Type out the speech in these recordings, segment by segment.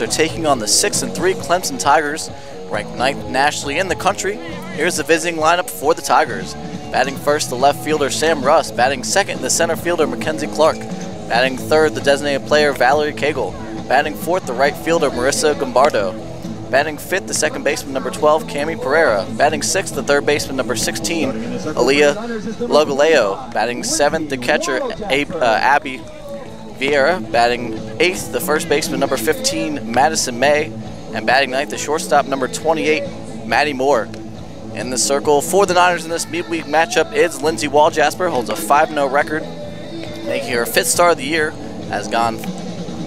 are taking on the 6 and 3 Clemson Tigers, ranked ninth nationally in the country. Here's the visiting lineup for the Tigers. Batting first, the left fielder Sam Russ. Batting second, the center fielder Mackenzie Clark. Batting third, the designated player Valerie Cagle. Batting fourth, the right fielder Marissa Gombardo. Batting fifth, the second baseman number 12, Cami Pereira. Batting sixth, the third baseman number 16, Aaliyah Logaleo. Batting seventh, the catcher uh, Abby Vieira. Batting eighth, the first baseman number 15, Madison May. And batting ninth, the shortstop number 28, Maddie Moore. In the circle for the Niners in this midweek matchup is Lindsey Wall. Jasper holds a 5-0 record, making her fifth star of the year, has gone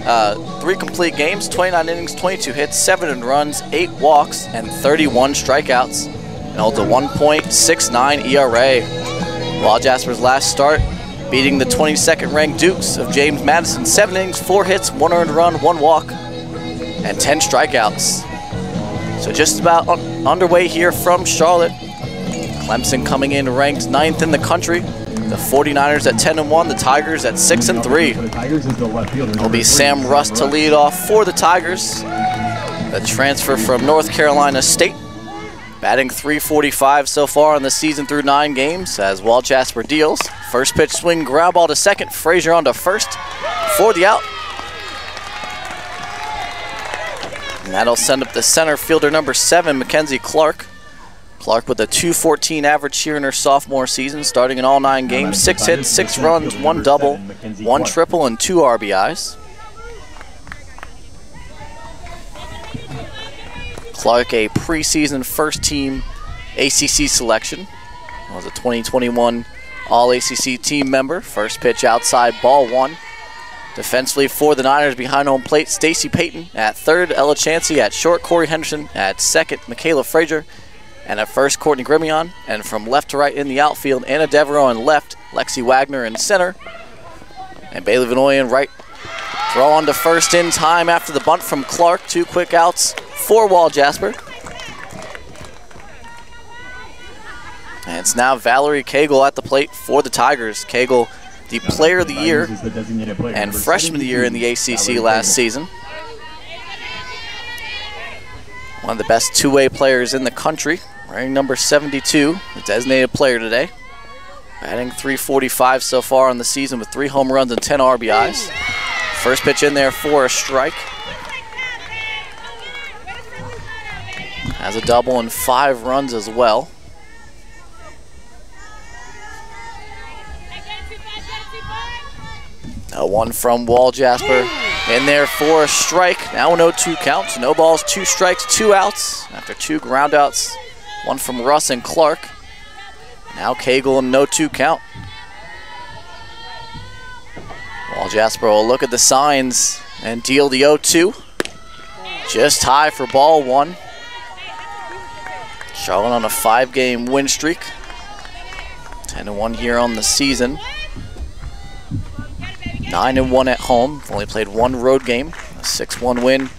uh, three complete games, 29 innings, 22 hits, 7 runs, 8 walks, and 31 strikeouts, and holds a 1.69 ERA. Walljasper's last start, beating the 22nd ranked Dukes of James Madison, 7 innings, 4 hits, 1 earned run, 1 walk, and 10 strikeouts. So just about un underway here from Charlotte. Clemson coming in ranked ninth in the country. The 49ers at 10 and 1, the Tigers at 6 and 3. It'll be Sam Russ to lead off for the Tigers. The transfer from North Carolina State. Batting 345 so far in the season through nine games as Walljasper deals. First pitch swing, ground ball to second. Frazier on to first for the out. And that'll send up the center fielder number seven, Mackenzie Clark. Clark with a 214 average here in her sophomore season, starting in all nine games. Six hits, six runs, one double, one triple, and two RBIs. Clark, a preseason first team ACC selection, was a 2021 All ACC team member. First pitch outside, ball one. Defensively for the Niners behind home plate, Stacy Payton at third, Ella Chansey at short, Corey Henderson at second, Michaela Frazier, and at first, Courtney Grimion. And from left to right in the outfield, Anna Devereaux on left, Lexi Wagner in center, and Bailey Vanoy in right. Throw on to first in time after the bunt from Clark. Two quick outs for Walljasper. And it's now Valerie Cagle at the plate for the Tigers. Cagle the player of the year and freshman of the year in the ACC last season. One of the best two-way players in the country, wearing number 72, the designated player today. Batting 345 so far on the season with three home runs and 10 RBIs. First pitch in there for a strike. Has a double and five runs as well. A one from Walljasper in there for a strike. Now an 0-2 count. No balls, two strikes, two outs after two groundouts. One from Russ and Clark. Now Cagle and no 2 count. Walljasper will look at the signs and deal the 0-2. Just high for ball one. Charlotte on a five-game win streak. 10-1 here on the season. 9 and 1 at home. Only played one road game. A 6-1 win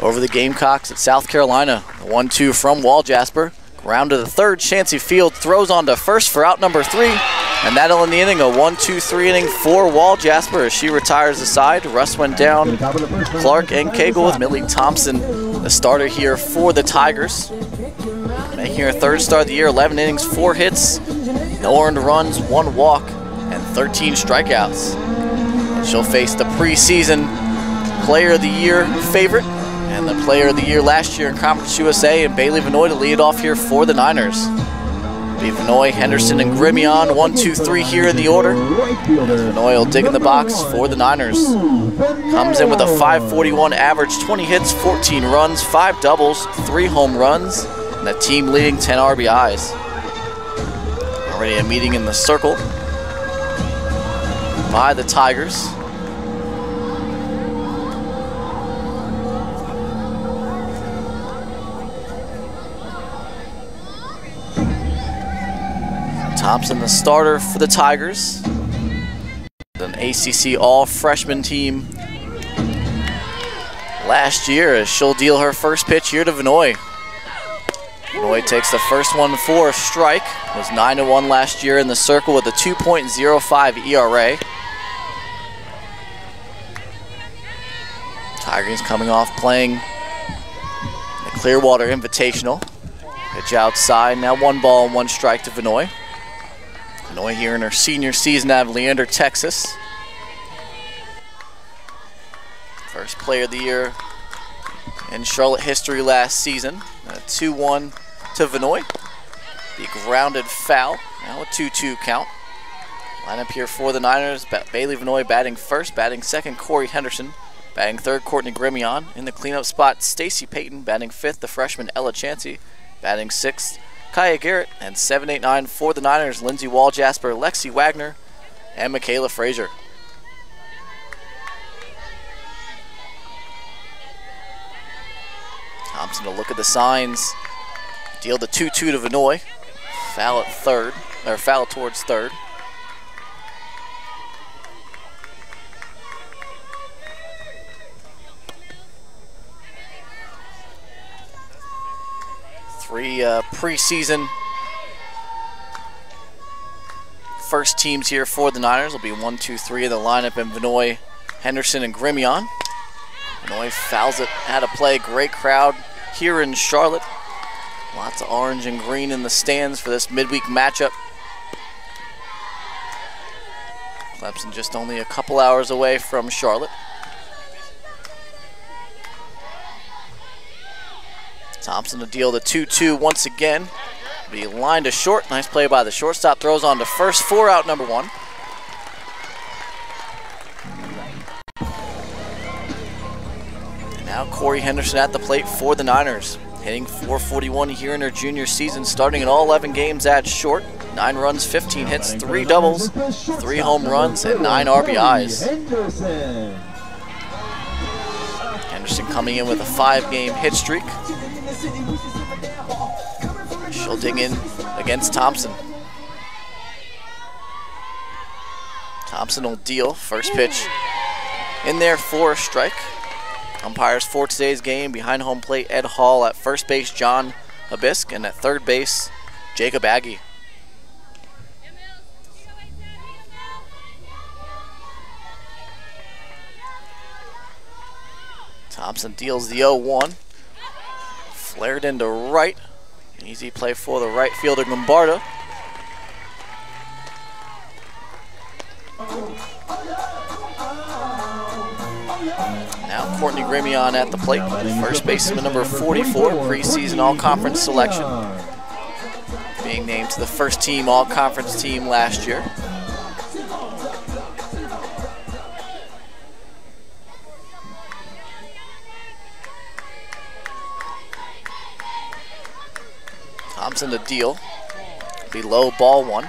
over the Gamecocks at South Carolina. 1-2 from Walljasper. Ground to the third. Chansey Field throws on to first for out number three. And that'll end the inning. A 1-2-3 inning for Walljasper as she retires the side. Russ went down. Clark and Cagle with Millie Thompson, the starter here for the Tigers. Making her third start of the year. 11 innings, four hits, no earned runs, one walk and 13 strikeouts. And she'll face the preseason Player of the Year favorite and the Player of the Year last year in Conference USA and Bailey Vanoy to lead off here for the Niners. Be Vanoy, Henderson, and Grimion, one, two, three here in the order. Vanoy will dig in the box for the Niners. Comes in with a 541 average, 20 hits, 14 runs, five doubles, three home runs, and the team leading 10 RBIs. Already a meeting in the circle by the Tigers. Thompson, the starter for the Tigers. An ACC all-freshman team last year as she'll deal her first pitch here to Vanoy. Vanoy takes the first one for a strike. Was 9-1 last year in the circle with a 2.05 ERA. Tigers coming off playing the Clearwater Invitational. Pitch outside, now one ball and one strike to Vinoy. Vinoy here in her senior season out of Leander, Texas. First player of the year in Charlotte history last season. 2-1 to Vinoy. The grounded foul, now a 2-2 count. Lineup here for the Niners, Bailey Vinoy batting first, batting second, Corey Henderson. Batting third, Courtney Grimion. In the cleanup spot, Stacy Payton. Batting fifth, the freshman Ella Chansey. Batting sixth, Kaya Garrett. And 7-8-9 for the Niners, Lindsey Wall, Jasper, Lexi Wagner, and Michaela Frazier. Thompson to look at the signs. Deal the 2-2 to Vinoy. Foul at third, or foul towards third. Three uh, preseason first teams here for the Niners will be one, two, three in the lineup in Vinoy, Henderson, and Grimion. Vinoy fouls it out of play. Great crowd here in Charlotte. Lots of orange and green in the stands for this midweek matchup. Clemson just only a couple hours away from Charlotte. Thompson to deal the 2-2 once again. Be lined to short. Nice play by the shortstop. Throws on to first. Four out number one. And now Corey Henderson at the plate for the Niners. Hitting 441 here in her junior season, starting in all 11 games at short. Nine runs, 15 hits, three doubles, three home runs, and nine RBIs. Henderson coming in with a five-game hit streak. She'll dig in against Thompson. Thompson will deal. First pitch in there for a strike. Umpires for today's game behind home plate Ed Hall at first base John Abisk and at third base Jacob Aggie. Thompson deals the 0-1. Flared into right. Easy play for the right fielder Lombardo. Now Courtney Grimion at the plate. First baseman number 44, preseason all-conference selection. Being named to the first team all-conference team last year. Thompson the deal. Below ball one.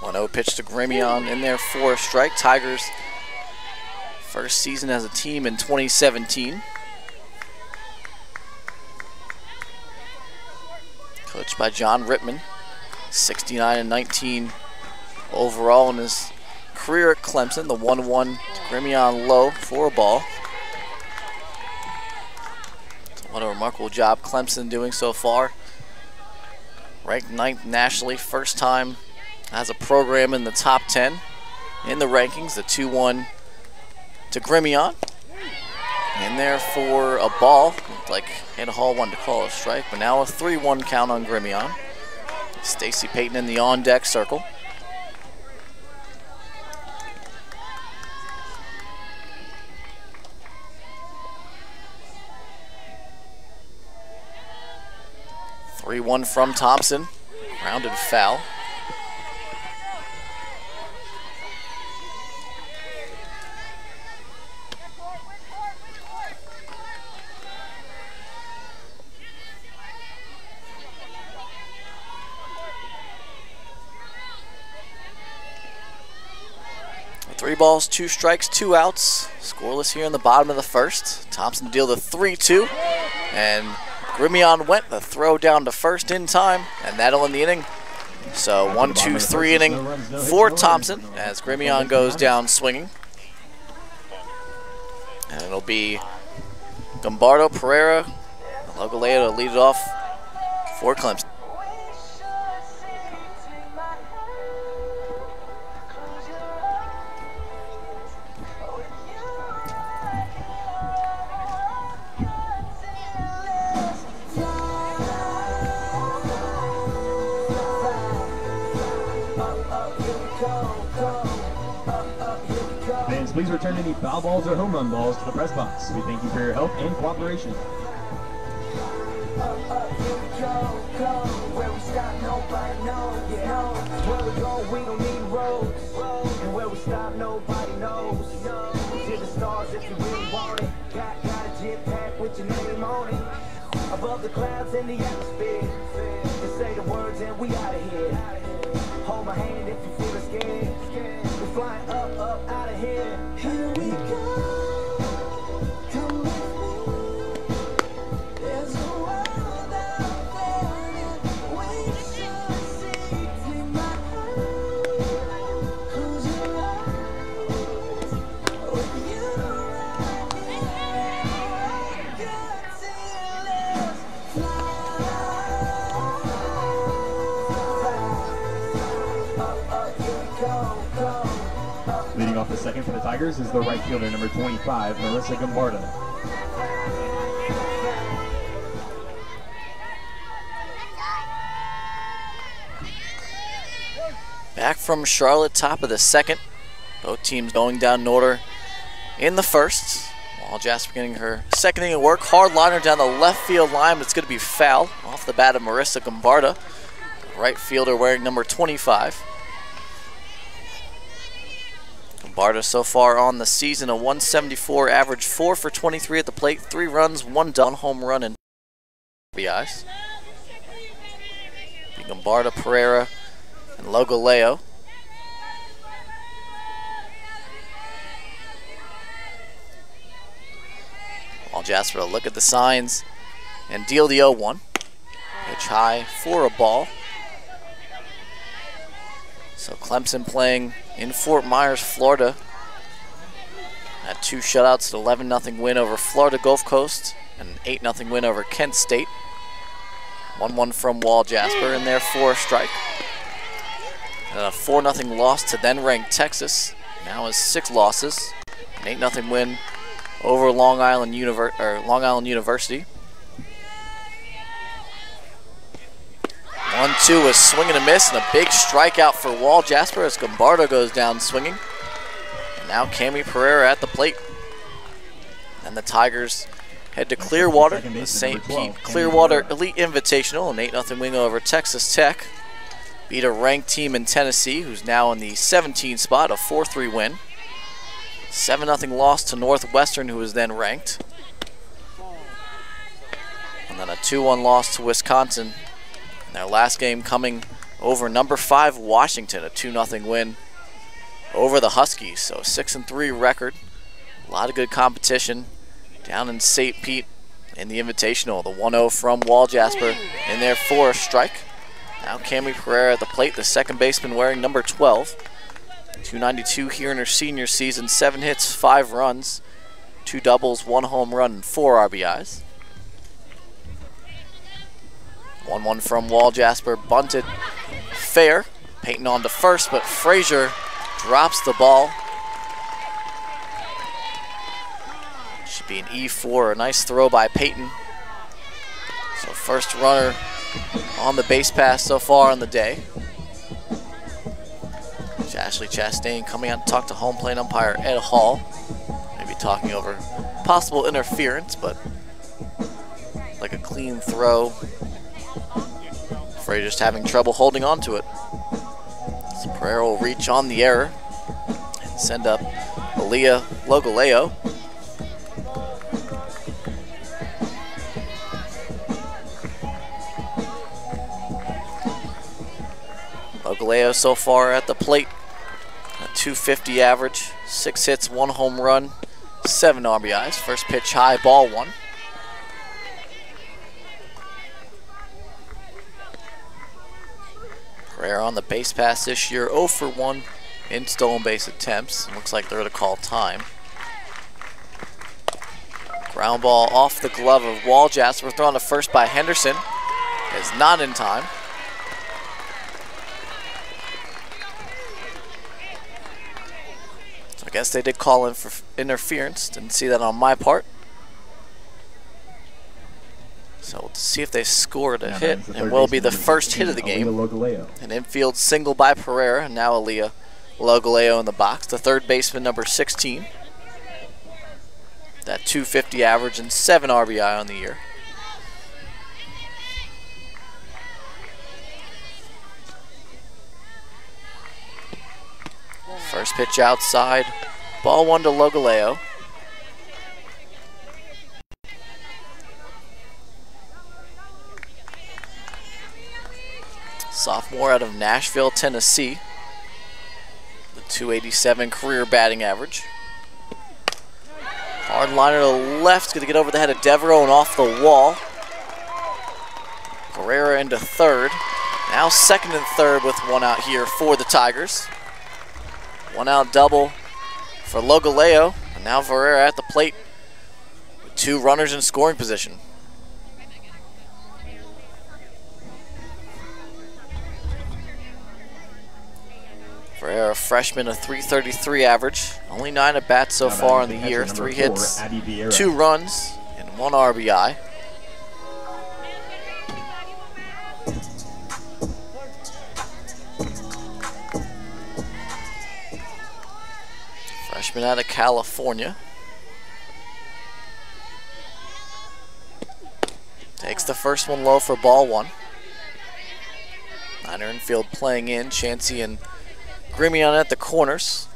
One 0 pitch to Grimion in there for a strike. Tigers first season as a team in 2017. Coached by John Rittman. 69 and 19 overall in his career at Clemson. The 1-1 to Grimion low for a ball. What a remarkable job Clemson doing so far. Ranked ninth nationally, first time as a program in the top 10 in the rankings. The 2-1 to Grimion. In there for a ball. Like Ed Hall wanted to call a strike, but now a 3-1 count on Grimion. Stacy Payton in the on-deck circle. Three one from Thompson, rounded foul. Three balls, two strikes, two outs. Scoreless here in the bottom of the first. Thompson deal the 3-2. And Grimion went the throw down to first in time, and that'll end the inning. So one, two, three inning for Thompson as Grimion goes down swinging. And it'll be Gombardo, Pereira, Logaleo to lead it off for Clemson. Return any foul balls or home run balls to the press box. We thank you for your help and cooperation. Where we stop, nobody knows. Yeah. Leading off the second for the Tigers is the right fielder, number 25, Marissa Guimbarda. Back from Charlotte, top of the second. Both teams going down in order in the first. Walljasper getting her second inning of work. Hard liner down the left field line, but it's going to be foul off the bat of Marissa Guimbarda. Right fielder wearing number 25. Guimbarda so far on the season, a 174 average, 4 for 23 at the plate, 3 runs, 1 done, home run, and RBIs. Guimbarda, Pereira, and Logoleo. Walljasper will look at the signs and deal the 0-1. Pitch high for a ball. So Clemson playing in Fort Myers, Florida. Had two shutouts, an 11-0 win over Florida Gulf Coast, and an 8-0 win over Kent State. 1-1 from Walljasper, and four strike. And a 4-0 loss to then-ranked Texas. Now has six losses. An 8-0 win over Long Island, Univer Long Island University. One two is swing and a miss, and a big strikeout for Walljasper as Gombardo goes down swinging. And now Cami Pereira at the plate. And the Tigers head to Clearwater, the St. Pete Clearwater Elite Invitational, an 8-0 win over Texas Tech. Beat a ranked team in Tennessee, who's now in the 17 spot, a 4-3 win. 7-0 loss to Northwestern, who was then ranked. And then a 2-1 loss to Wisconsin. Their last game coming over number 5 Washington, a 2-0 win over the Huskies. So 6 and three record. A lot of good competition down in St. Pete in the Invitational. The 1-0 from Walljasper in there for a strike. Now Cami Pereira at the plate, the second baseman wearing number 12. 292 here in her senior season, seven hits, five runs, two doubles, one home run, and four RBIs. 1-1 from Walljasper, bunted fair. Peyton on to first, but Frazier drops the ball. Should be an E4, a nice throw by Peyton. So first runner on the base pass so far on the day. Ashley Chastain coming out to talk to home plate umpire Ed Hall. Maybe talking over possible interference, but like a clean throw. Frey just having trouble holding on to it. So Pereira will reach on the error and send up Aaliyah Logoleo. Logoleo so far at the plate. A 250 average, six hits, one home run, seven RBIs. First pitch high, ball one. Pereira on the base pass this year, 0 for 1 in stolen base attempts. Looks like they're going to call time. Ground ball off the glove of Walljasper, thrown to first by Henderson. Is not in time. So I guess they did call in for interference. Didn't see that on my part. So we'll see if they scored a Now hit, and will be the first hit of the game. Logaleo. An infield single by Pereira, and now Aaliyah Logaleo in the box. The third baseman, number 16. That 250 average and 7 RBI on the year. First pitch outside. Ball one to Logaleo. Sophomore out of Nashville, Tennessee. The 287 career batting average. Hard liner to the left, going to get over the head of Devereaux and off the wall. Pereira into third. Now second and third with one out here for the Tigers. One out double for Logaleo. And now Ferreira at the plate with two runners in scoring position. Ferreira, freshman, a 333 average. Only nine at bats so Now far in the the year. Three four, hits, two runs, and one RBI. Freshman out of California. Takes the first one low for ball one. Niner infield playing in. Chansey and Grimion at the corners.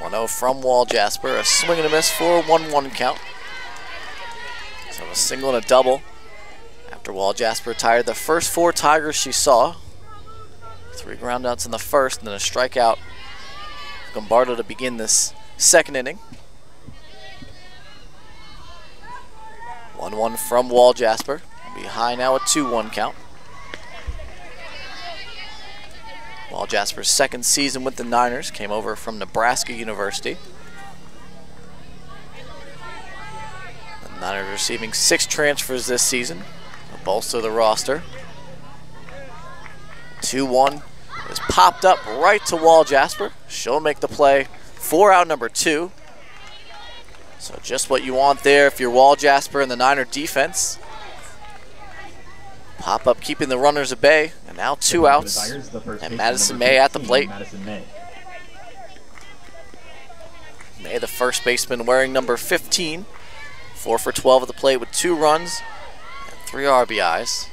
One zero from Walljasper. A swing and a miss for 1 1 count. So a single and a double after Walljasper retired the first four Tigers she saw. Three groundouts in the first, and then a strikeout. Gombardo to begin this second inning. 1 1 from Walljasper. Be high now, a 2 1 count. Walljasper's second season with the Niners came over from Nebraska University. The Niners receiving six transfers this season to bolster the roster. 2 1 is popped up right to Walljasper. She'll make the play. Four out number two. So just what you want there if you're Walljasper and the Niner defense. Pop up keeping the runners at bay. And now two outs. And Madison May at the plate. May. May, the first baseman, wearing number 15. Four for 12 at the plate with two runs and three RBIs.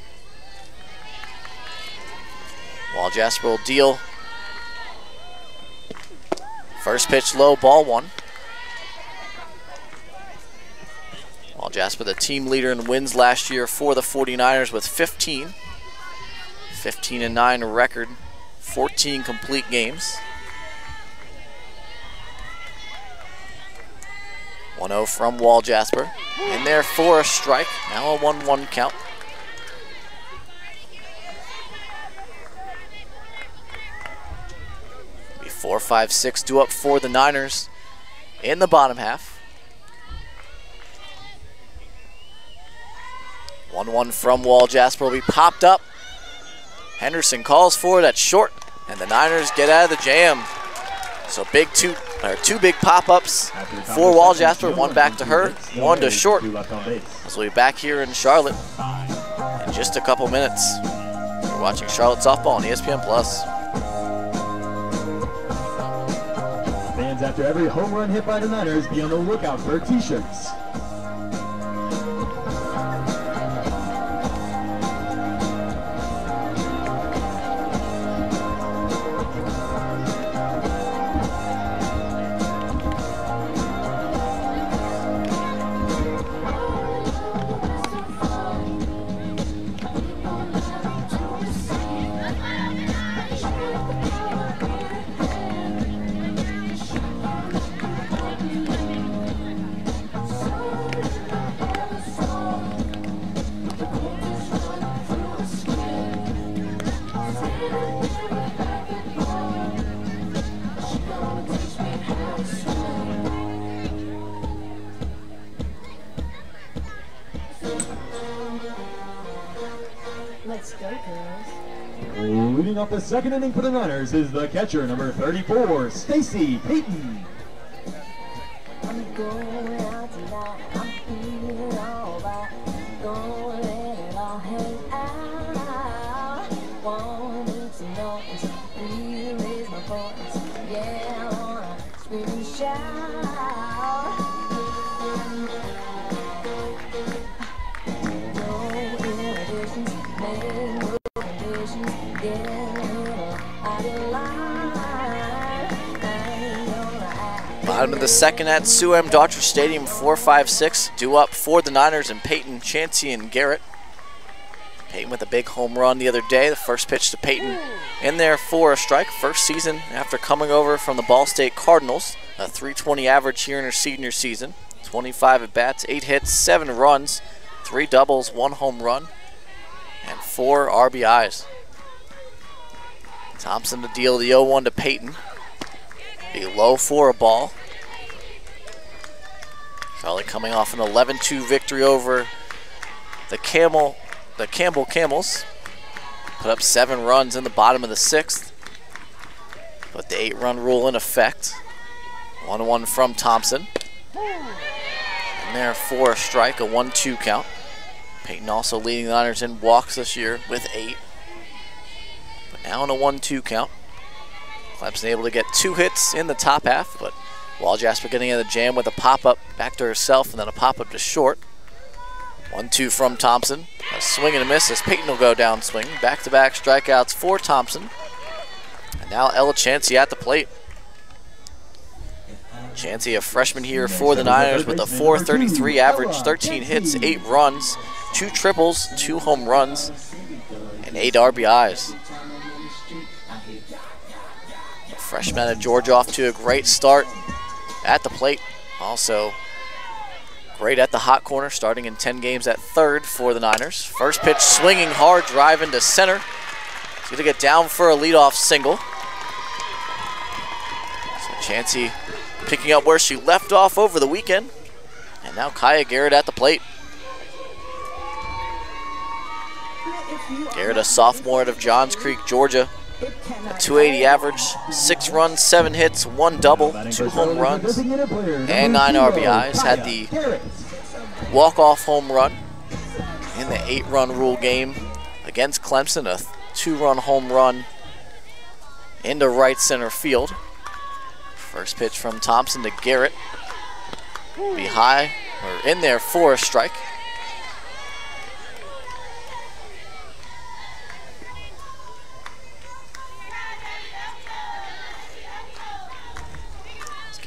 Walljasper will deal. First pitch low, ball one. Walljasper, the team leader in wins last year for the 49ers with 15. 15 and 9 record, 14 complete games. 1-0 from Walljasper. In there for a strike. Now a 1-1 count. Be 4, 5, 6 due up for the Niners in the bottom half. 1-1 from Walljasper will be popped up. Henderson calls for it at short, and the Niners get out of the jam. So big two, or two big pop-ups for Walljasper. One back to her, one to short. As we'll be back here in Charlotte in just a couple minutes. You're watching Charlotte softball on ESPN Plus. Fans, after every home run hit by the Niners, be on the lookout for t-shirts. Second inning for the Niners is the catcher, number 34, Stacy Payton. Bottom of the second at Sue M. Daughtridge Stadium, 4-5-6. Due up for the Niners and Peyton, Chansey, and Garrett. Peyton with a big home run the other day. The first pitch to Peyton in there for a strike. First season after coming over from the Ball State Cardinals. A 320 average here in her senior season. 25 at bats, 8 hits, 7 runs, 3 doubles, 1 home run, and 4 RBIs. Thompson to deal the 0-1 to Peyton. Be low for a ball. Charlotte coming off an 11-2 victory over the Camel, the Campbell Camels. Put up seven runs in the bottom of the sixth. Put the eight-run rule in effect. One-one from Thompson. And there for a strike, a one-two count. Peyton also leading the Niners in walks this year with eight. But now in a one-two count. Clemson able to get two hits in the top half, but Walljasper getting in the jam with a pop-up back to herself and then a pop-up to short. One-two from Thompson. A swing and a miss as Peyton will go down swinging. Back-to-back strikeouts for Thompson. And now Ella Chansey at the plate. Chansey, a freshman here for the Niners with a 433 average, 13 hits, 8 runs, 2 triples, 2 home runs, and 8 RBIs. Freshman of Georgia off to a great start at the plate. Also, great at the hot corner, starting in 10 games at third for the Niners. First pitch swinging hard, driving to center. He's going to get down for a leadoff single. So Chansey picking up where she left off over the weekend. And now Kaya Garrett at the plate. Garrett, a sophomore out of Johns Creek, Georgia. A 280 average, six runs, seven hits, one double, two home runs, and nine RBIs. Had the walk-off home run in the eight-run rule game against Clemson, a two-run home run into right center field. First pitch from Thompson to Garrett. Be high, or in there for a strike.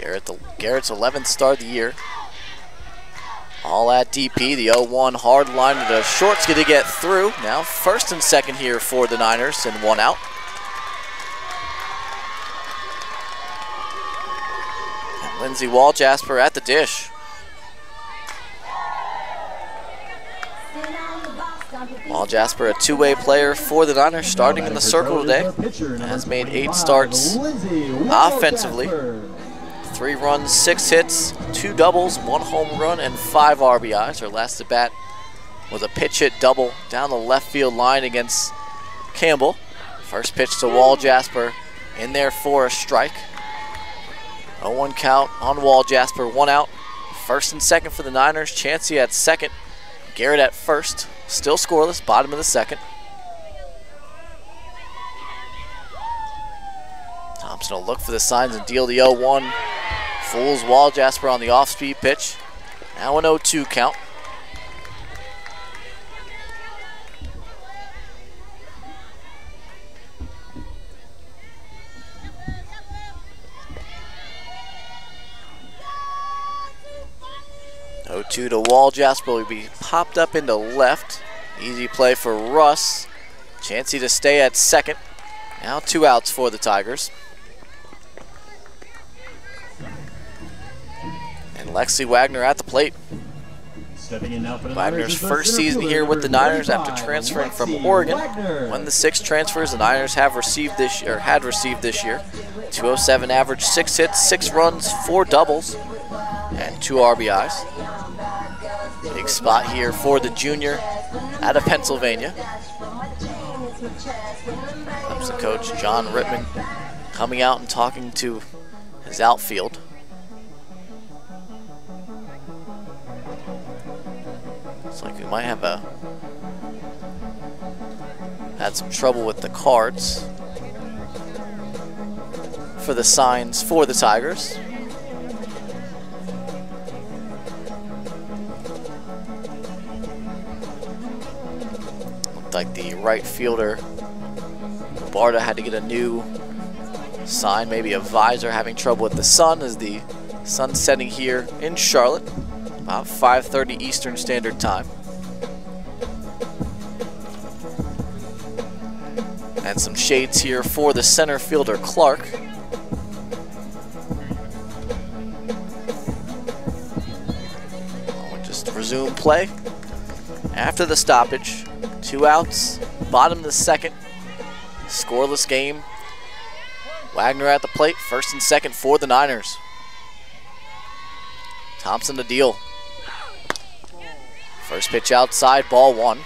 Garrett, the, Garrett's 11th start of the year. All at DP, the 0-1 hard line to the short's going to get through. Now first and second here for the Niners and one out. And Lindsey Walljasper at the dish. Walljasper, a two-way player for the Niners, starting in the circle today. Has made eight starts offensively. Three runs, six hits, two doubles, one home run, and five RBIs. Her last at bat was a pitch hit double down the left field line against Campbell. First pitch to Walljasper in there for a strike. 0-1 count on Walljasper, one out. First and second for the Niners. Chansey at second, Garrett at first. Still scoreless, bottom of the second. Thompson will look for the signs and deal the 0-1. Fools Walljasper on the off-speed pitch. Now an 0-2 count. O two to Walljasper will be popped up into left. Easy play for Russ. Chansey to stay at second. Now two outs for the Tigers. Lexi Wagner at the plate. Wagner's first season here with the Niners after transferring from Oregon. One of the six transfers the Niners have received this or had received this year. 207 average, six hits, six runs, four doubles, and two RBIs. Big spot here for the junior out of Pennsylvania. Clemson coach John Rittman coming out and talking to his outfield. Looks like we might have a had some trouble with the cards for the signs for the Tigers. Looked like the right fielder Barta had to get a new sign, maybe a visor having trouble with the sun as the sun setting here in Charlotte Uh, about 5.30 Eastern Standard Time. And some shades here for the center fielder Clark. We'll just resume play after the stoppage. Two outs, bottom of the second. Scoreless game. Wagner at the plate, first and second for the Niners. Thompson to deal. First pitch outside, ball one.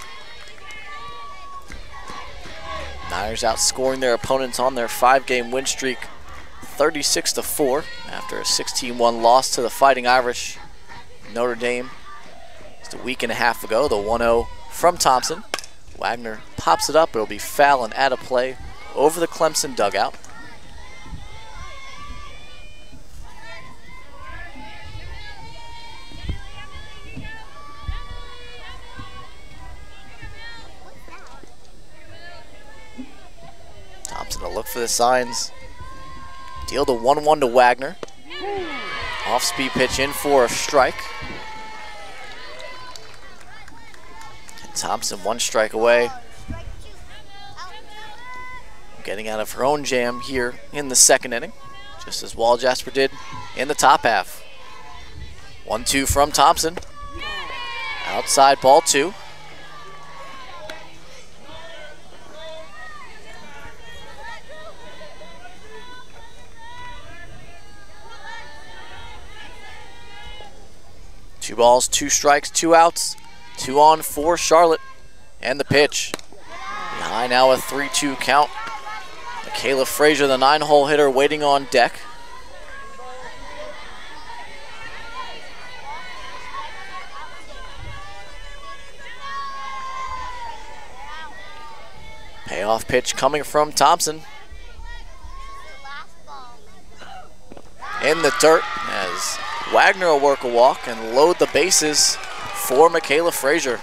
Niners outscoring their opponents on their five-game win streak 36 to 4 after a 16-1 loss to the Fighting Irish Notre Dame just a week and a half ago. The 1-0 from Thompson. Wagner pops it up. It'll be foul and out of play over the Clemson dugout. Thompson to look for the signs. Deal the 1-1 to Wagner. Off-speed pitch in for a strike. And Thompson one strike away. Getting out of her own jam here in the second inning, just as Walljasper did in the top half. 1-2 from Thompson. Outside ball two. Two balls, two strikes, two outs, two on for Charlotte. And the pitch. Behind now a 3-2 count. Michaela Frazier, the nine-hole hitter, waiting on deck. Payoff pitch coming from Thompson. In the dirt as Wagner will work a walk and load the bases for Michaela Frazier.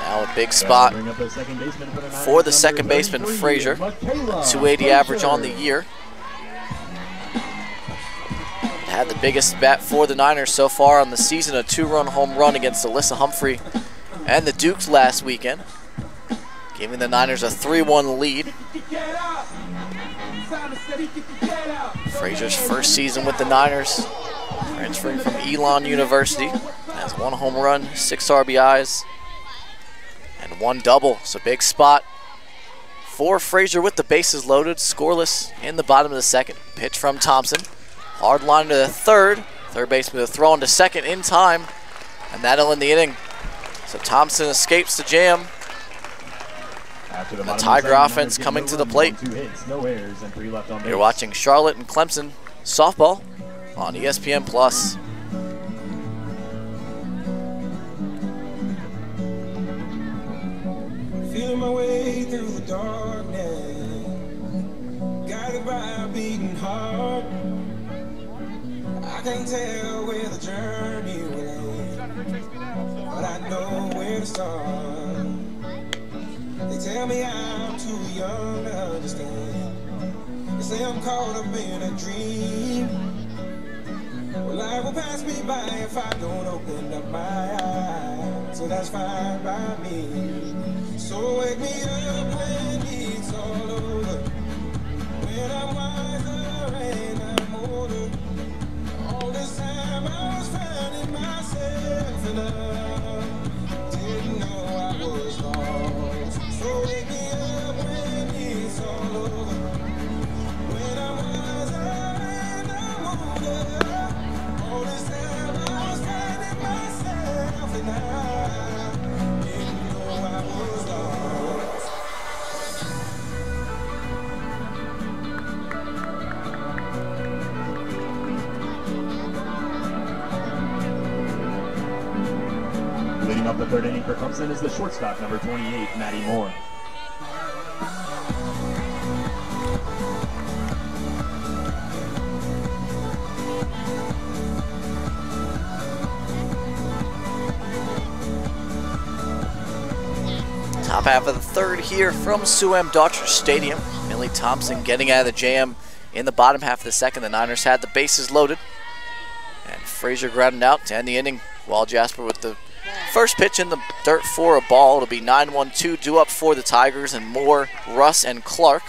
Now a big spot for the second baseman Frazier. 280 average on the year. Had the biggest bat for the Niners so far on the season, a two-run home run against Alyssa Humphrey and the Dukes last weekend, giving the Niners a 3-1 lead. Frazier's first season with the Niners, transferring from Elon University, has one home run, six RBIs, and one double. So big spot for Frazier with the bases loaded, scoreless in the bottom of the second. Pitch from Thompson. Hard line to the third. Third baseman to throw into second in time, and that'll end the inning. So Thompson escapes the jam. After The bottom Tiger offense Niners coming to the plate. Two hits, no errors, and three left on You're watching Charlotte and Clemson softball on ESPN Plus. Feeling my way through the darkness, guided by a beating heart. I can't tell where the journey will end, but I know where to start. They tell me I'm too young to understand. They say I'm caught up in a dream. Well, life will pass me by if I don't open up my eyes. So that's fine by me. So wake me up when it's all over. When I'm wiser and I'm older. All this time I was finding myself in love. Leading up the third inning for Clemson is the shortstop, number 28, Maddie Moore. Top half of the third here from Sue M. Daughtridge Stadium. Millie Thompson getting out of the jam in the bottom half of the second. The Niners had the bases loaded. And Frazier grounded out to end the inning. Walljasper with the first pitch in the dirt for a ball. It'll be 9-1-2 due up for the Tigers and Moore, Russ, and Clark.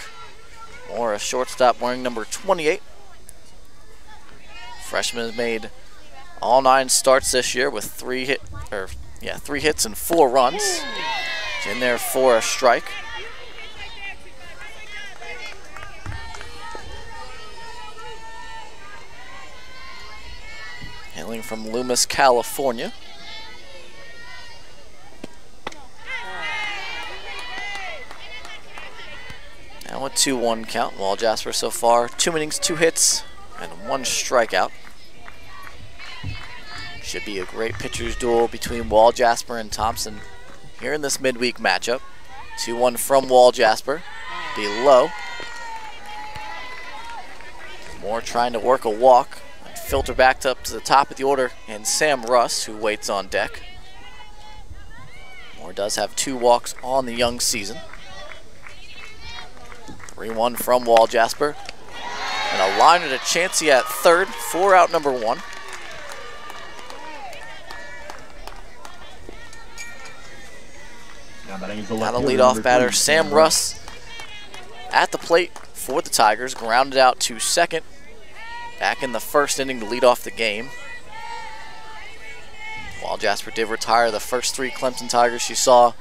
Moore a shortstop wearing number 28. Freshman has made all nine starts this year with three hit or yeah, three hits and four runs. In there for a strike. Hailing from Loomis, California. Now a 2-1 count. Walljasper so far. Two innings, two hits, and one strikeout. Should be a great pitcher's duel between Walljasper and Thompson here in this midweek matchup. 2-1 from Walljasper. Below. Moore trying to work a walk. Filter backed up to the top of the order. And Sam Russ, who waits on deck. Moore does have two walks on the young season. 3-1 from Walljasper. And a liner to Chansey at third. Four out number one. Now the Now left the fielder, leadoff batter, Sam Russ, at the plate for the Tigers, grounded out to second. Back in the first inning to lead off the game. Walljasper did retire the first three Clemson Tigers she saw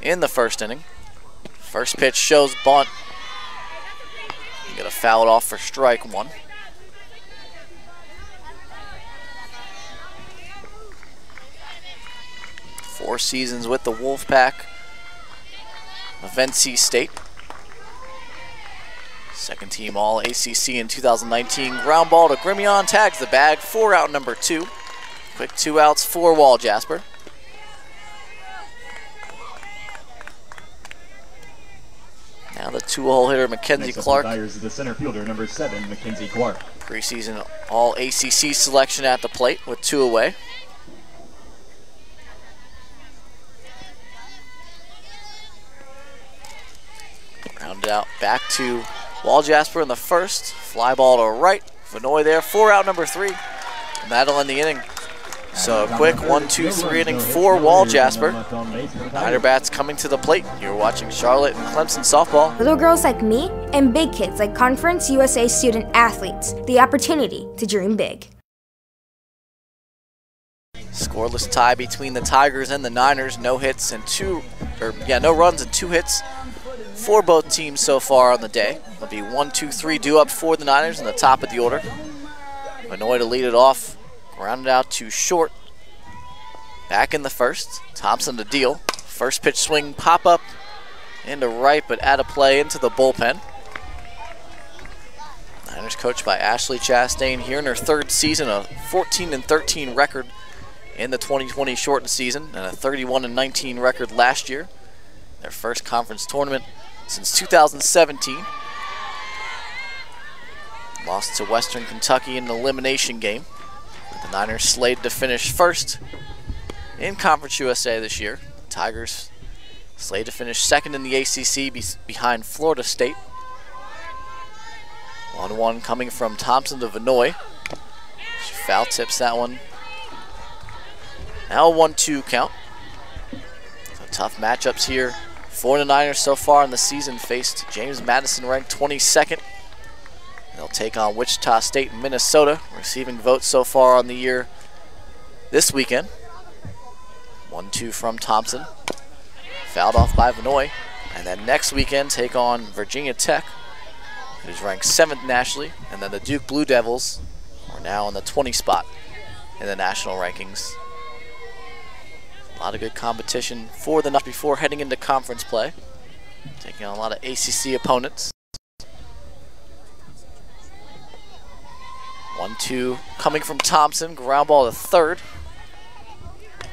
in the first inning. First pitch shows bunt. Gonna foul it off for strike one. Four seasons with the Wolfpack of State. Second team All ACC in 2019. Ground ball to Grimion, tags the bag, four out number two. Quick two outs for Walljasper. Now the two-hole hitter Mackenzie Next Clark, is the center fielder, number seven, Mackenzie Clark. preseason All ACC selection at the plate with two away. Rounded out back to Walljasper in the first. Fly ball to right. Vanoy there. Four out number three. And that'll end the inning. So a quick one, two, three inning for Walljasper. Niner bats coming to the plate. You're watching Charlotte and Clemson softball. Little girls like me and big kids like Conference USA student athletes the opportunity to dream big. Scoreless tie between the Tigers and the Niners. No hits and two, or yeah, no runs and two hits for both teams so far on the day. It'll be one, two, three due up for the Niners in the top of the order. Vanoy to lead it off, grounded out to short. Back in the first. Thompson to deal. First pitch swing, pop up into right, but out of play into the bullpen. Niners coached by Ashley Chastain here in her third season, a 14 and 13 record in the 2020 shortened season and a 31 and 19 record last year. Their first conference tournament since 2017. Lost to Western Kentucky in an elimination game. The Niners slated to finish first in Conference USA this year. The Tigers slated to finish second in the ACC be behind Florida State. 1-1 coming from Thompson to Vanoy. She foul tips that one now a 1-2 count. So tough matchups here for the Niners so far in the season. Faced James Madison ranked 22nd. They'll take on Wichita State and Minnesota, receiving votes so far on the year this weekend. 1-2 from Thompson. Fouled off by Vanoy. And then next weekend take on Virginia Tech, who's ranked 7th nationally. And then the Duke Blue Devils are now in the 20 spot in the national rankings. A lot of good competition for the night before heading into conference play. Taking on a lot of ACC opponents. 1-2 coming from Thompson. Ground ball to third.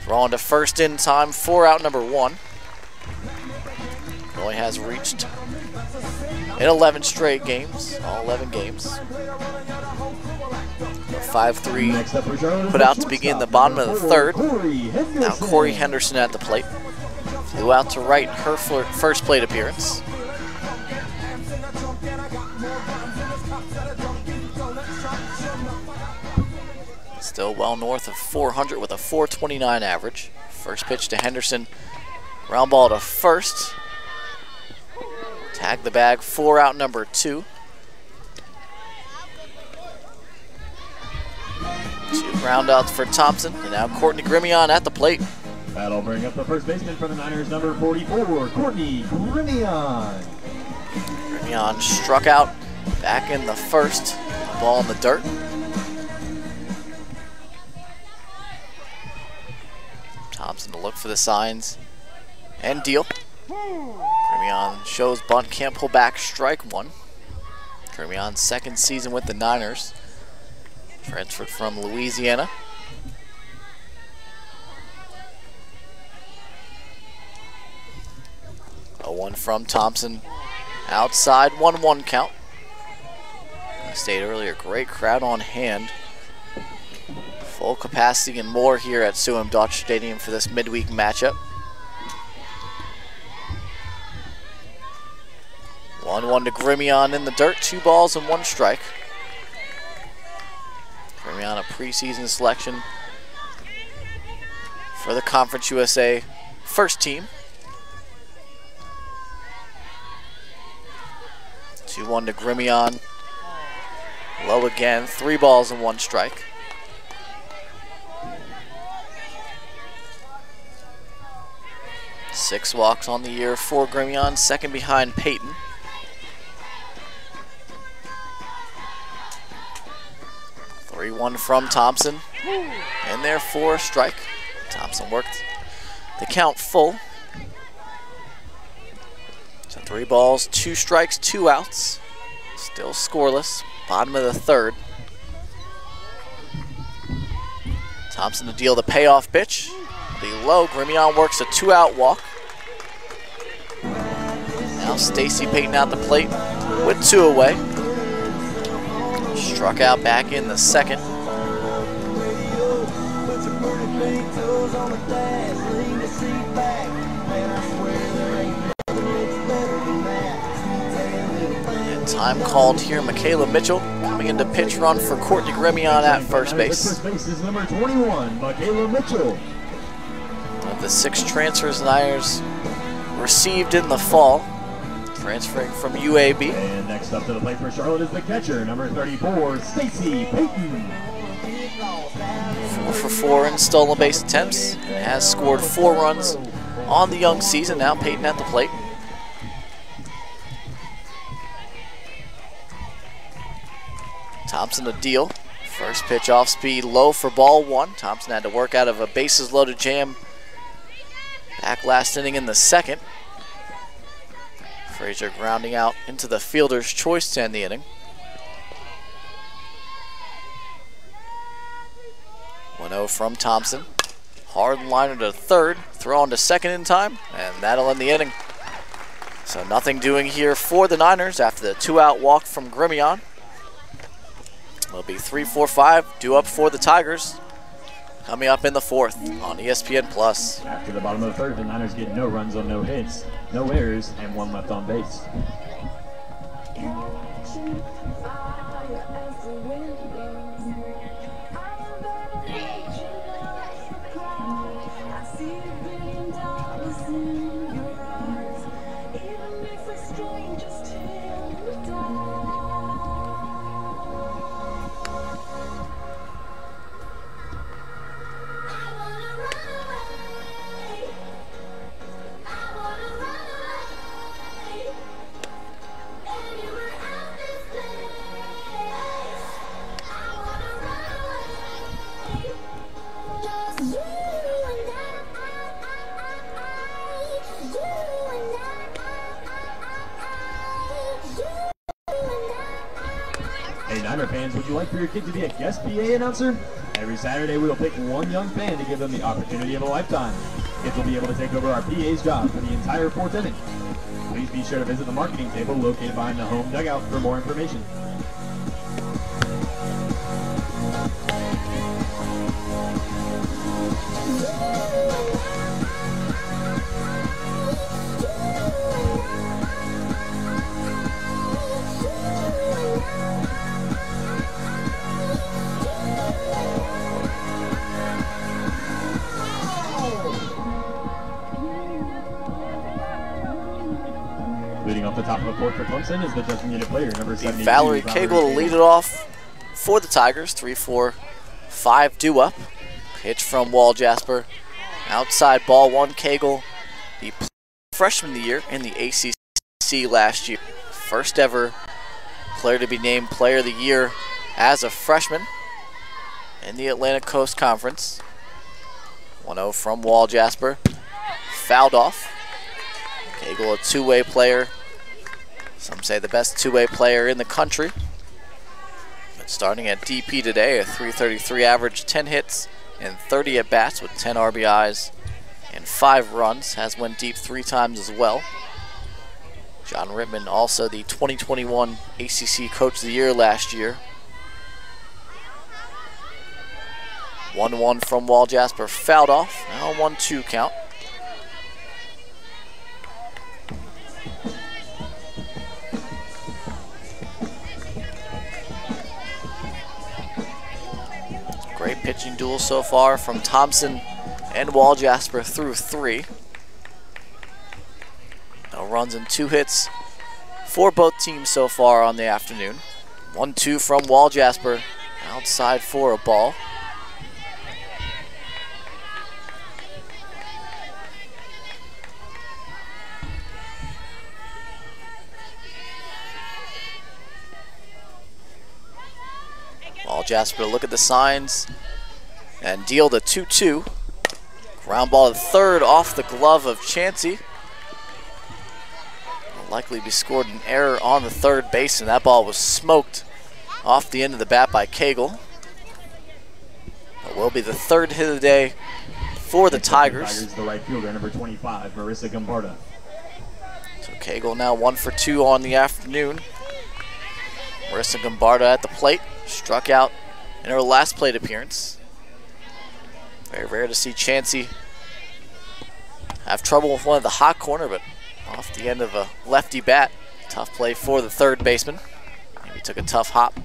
Throwing to first in time for out number one. Only has reached in 11 straight games, all 11 games. 5-3 Next up for Charlotte is put out to begin the bottom of the third. Now Corey Henderson at the plate. Flew out to right her first plate appearance. Still well north of 400 with a 429 average. First pitch to Henderson. Round ball to first. Tag the bag, four out number two. Two ground outs for Thompson. And now Courtney Grimion at the plate. That'll bring up the first baseman for the Niners, number 44, Courtney Grimion. Grimion struck out back in the first. Ball in the dirt. Thompson to look for the signs and deal. Grimion shows bunt, can't pull back, strike one. Grimion's second season with the Niners. Transferred from Louisiana. A one from Thompson. Outside, 1-1 count. I stated earlier, great crowd on hand. Full capacity and more here at Sue M. Daughtridge Stadium for this midweek matchup. 1-1 to Grimion in the dirt, two balls and one strike. Grimion a preseason selection for the Conference USA first team. 2-1 to Grimion. Low again, three balls and one strike. Six walks on the year for Grimion, second behind Peyton. Three one from Thompson. And there for strike. Thompson worked the count full. So three balls, two strikes, two outs. Still scoreless. Bottom of the third. Thompson to deal the payoff pitch. Be low. Grimion works a two-out walk. Now Stacy Payton out the plate with two away. Struck out back in the second. And time called here. Michaela Mitchell coming into pitch run for Courtney Grimion at first base. First base is number 21, Michaela Mitchell. Of the six transfers Niners received in the fall, transferring from UAB. And next up to the plate for Charlotte is the catcher, number 34, Stacy Payton. Four for four in stolen base attempts and has scored four runs on the young season. Now Peyton at the plate. Thompson a deal. First pitch off speed, low for ball one. Thompson had to work out of a bases loaded jam back last inning in the second. Frazier grounding out into the fielder's choice to end the inning. 1-0 from Thompson. Hard liner to third, throw on to second in time, and that'll end the inning. So nothing doing here for the Niners after the two-out walk from Grimion. It'll be 3-4-5, due up for the Tigers. Coming up in the fourth on ESPN Plus. After the bottom of the third, the Niners get no runs on no hits, no errors, and one left on base. Your kid to be a guest PA announcer? Every Saturday we will pick one young fan to give them the opportunity of a lifetime. Kids will be able to take over our PA's job for the entire fourth inning. Please be sure to visit the marketing table located behind the home dugout for more information. The fourth for Clemson is the designated player, number 72. Valerie Cagle to lead it off for the Tigers. 3 4 5 due up. Pitch from Walljasper. Outside ball one Cagle. The freshman of the year in the ACC last year. First ever player to be named player of the year as a freshman in the Atlantic Coast Conference. 1 0 from Walljasper. Fouled off. Cagle, a two-way player. Some say the best two-way player in the country. But starting at DP today, a 333 average, 10 hits and 30 at bats with 10 RBIs and 5 runs. Has went deep three times as well. John Rittman, also the 2021 ACC Coach of the Year last year. 1 1 from Walljasper, fouled off. Now 1 2 count. Pitching duel so far from Thompson and Walljasper through three. No runs and two hits for both teams so far on the afternoon. 1 2 from Walljasper, outside for a ball. Walljasper look at the signs and deal the 2 2. Ground ball to third off the glove of Chansey. Will likely be scored an error on the third base, and that ball was smoked off the end of the bat by Cagle. It will be the third hit of the day for the Tigers. Tigers, the right fielder, number 25, Marissa Guimbarda. So Cagle now one for two on the afternoon. Marissa Guimbarda at the plate, struck out in her last plate appearance. Very rare to see Chansey have trouble with one of the hot corner, but off the end of a lefty bat. Tough play for the third baseman. Maybe took a tough hop.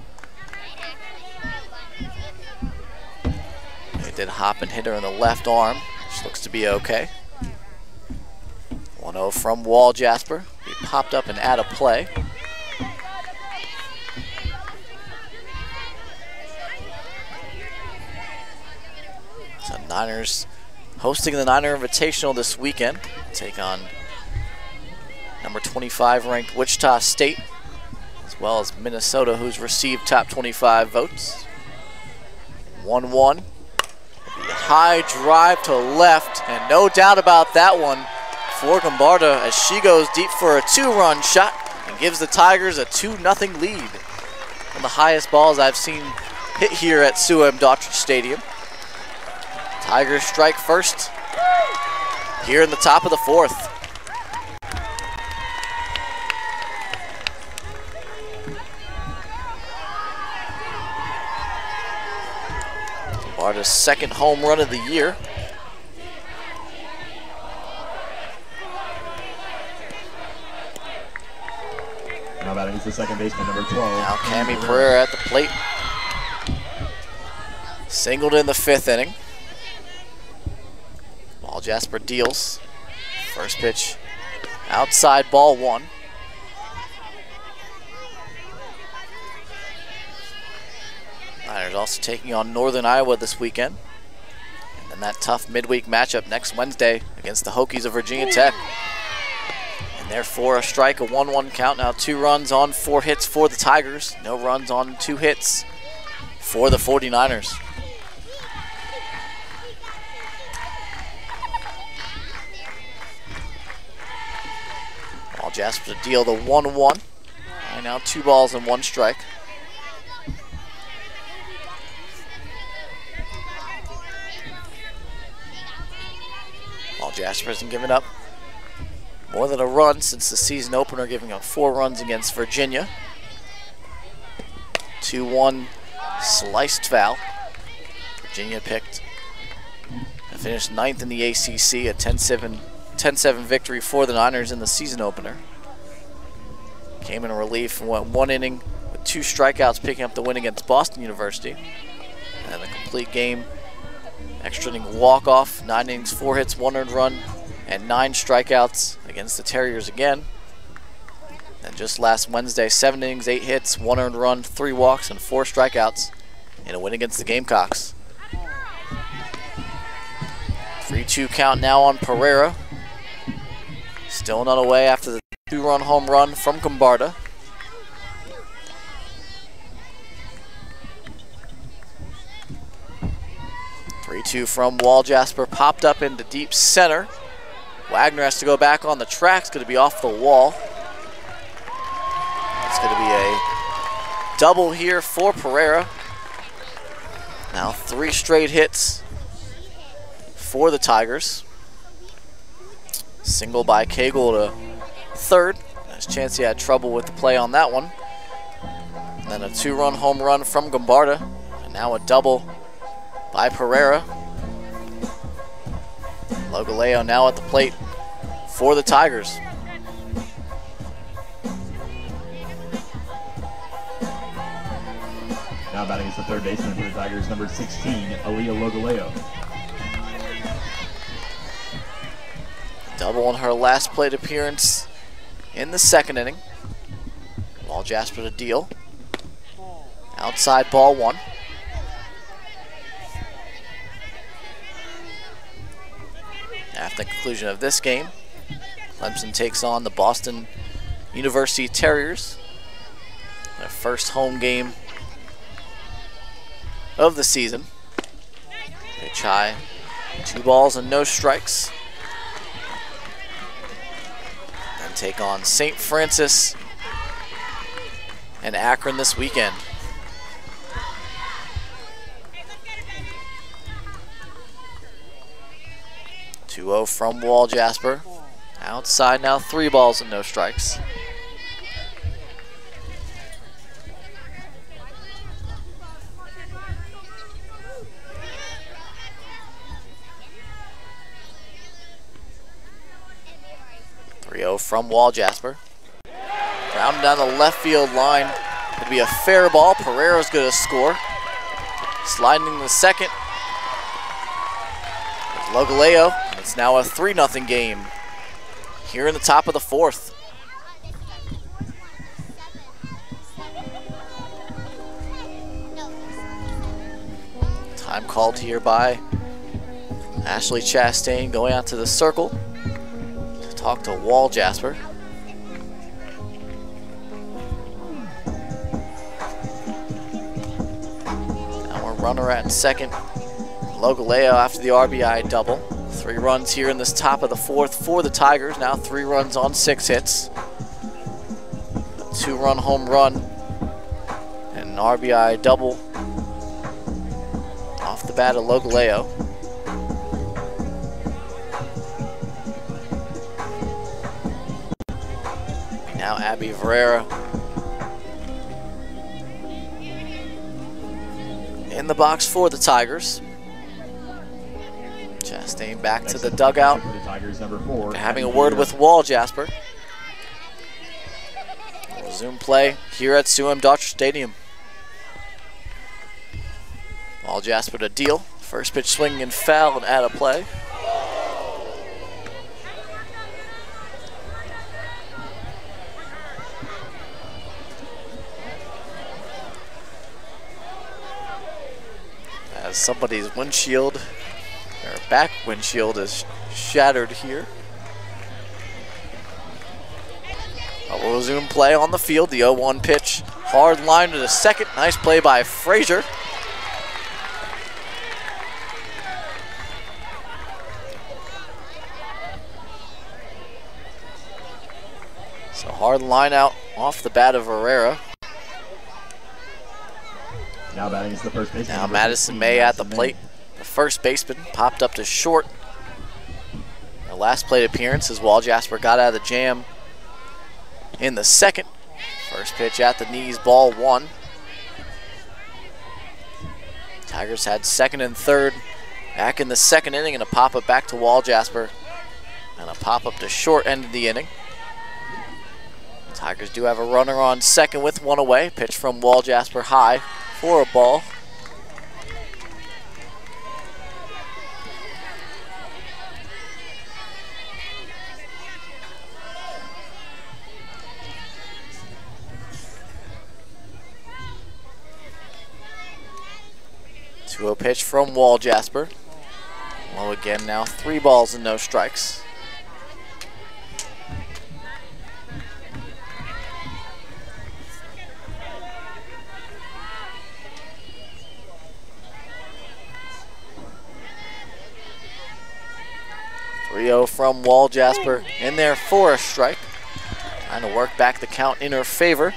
He did hop and hit her in the left arm, which looks to be okay. 1-0 from Walljasper. He popped up and out of play. So Niners hosting the Niner Invitational this weekend. Take on number 25 ranked Wichita State, as well as Minnesota, who's received top 25 votes. 1 1. High drive to left, and no doubt about that one for Guimbarda as she goes deep for a two run shot and gives the Tigers a 2 0 lead. One of the highest balls I've seen hit here at Sue M. Daughtridge Stadium. Tigers strike first here in the top of the fourth. Barta's second home run of the year. Now batting is the second baseman, number 12. Now Cami Pereira at the plate. Singled in the fifth inning. Walljasper deals. First pitch outside ball one. Niners also taking on Northern Iowa this weekend. And then that tough midweek matchup next Wednesday against the Hokies of Virginia Tech. And therefore a strike, a 1-1 count. Now two runs on four hits for the Tigers. No runs on two hits for the 49ers. Now Jasper to deal the 1 1. And now two balls and one strike. Walljasper hasn't given up more than a run since the season opener, giving up four runs against Virginia. 2 1 sliced foul. Virginia picked finished ninth in the ACC, a 10 7 10-7 victory for the Niners in the season opener. Came in relief and went one inning with two strikeouts, picking up the win against Boston University. And a complete game, extra inning walk-off, nine innings, four hits, one earned run, and nine strikeouts against the Terriers again. And just last Wednesday, seven innings, eight hits, one earned run, three walks, and four strikeouts in a win against the Gamecocks. 3-2 count now on Pereira. Still not away after the two-run home run from Guimbarda. Three-two from Walljasper popped up into deep center. Wagner has to go back on the track. It's going to be off the wall. It's going to be a double here for Pereira. Now three straight hits for the Tigers. Single by Cagle to third. A chance he had trouble with the play on that one. And then a two-run home run from Guimbarda. And now a double by Pereira. Logaleo now at the plate for the Tigers. Now batting is the third baseman for the Tigers, number 16, Aaliyah Logaleo. Double on her last plate appearance in the second inning. Walljasper to deal. Outside ball one. After the conclusion of this game, Clemson takes on the Boston University Terriers. Their first home game of the season. Pitch high, two balls and no strikes. And take on St. Francis and Akron this weekend. Two zero from Walljasper. Outside now, three balls and no strikes. Zero from Walljasper. Rounding down the left field line. It'll be a fair ball. Pereira's going to score. Sliding in the second. Logaleo. It's now a 3 0 game here in the top of the fourth. Time called here by Ashley Chastain going out to the circle talk to Walljasper. Now we're runner at second. Logaleo after the RBI double. Three runs here in this top of the fourth for the Tigers. Now three runs on six hits. A two-run home run and an RBI double off the bat of Logaleo. Now Abby Verrera in the box for the Tigers. Chastain back to the dugout. The Tigers, number four. Having a word with Walljasper. Resume play here at Sue M. Daughtridge Stadium. Walljasper to deal. First pitch swinging and foul and out of play. As somebody's windshield our back windshield is shattered here. We'll resume play on the field. The 0-1 pitch. Hard line to the second. Nice play by Frazier. So hard line out off the bat of Herrera. Now batting is the first baseman. Now Madison May at the plate. The first baseman popped up to short. last plate appearance as Walljasper got out of the jam in the second. First pitch at the knees, ball one. Tigers had second and third back in the second inning and a pop up back to Walljasper and a pop up to short end of the inning. Tigers do have a runner on second with one away. Pitch from Walljasper high for a ball. To a pitch from Walljasper. Low again now, three balls and no strikes. Zero from Walljasper in there for a strike. Trying to work back the count in her favor.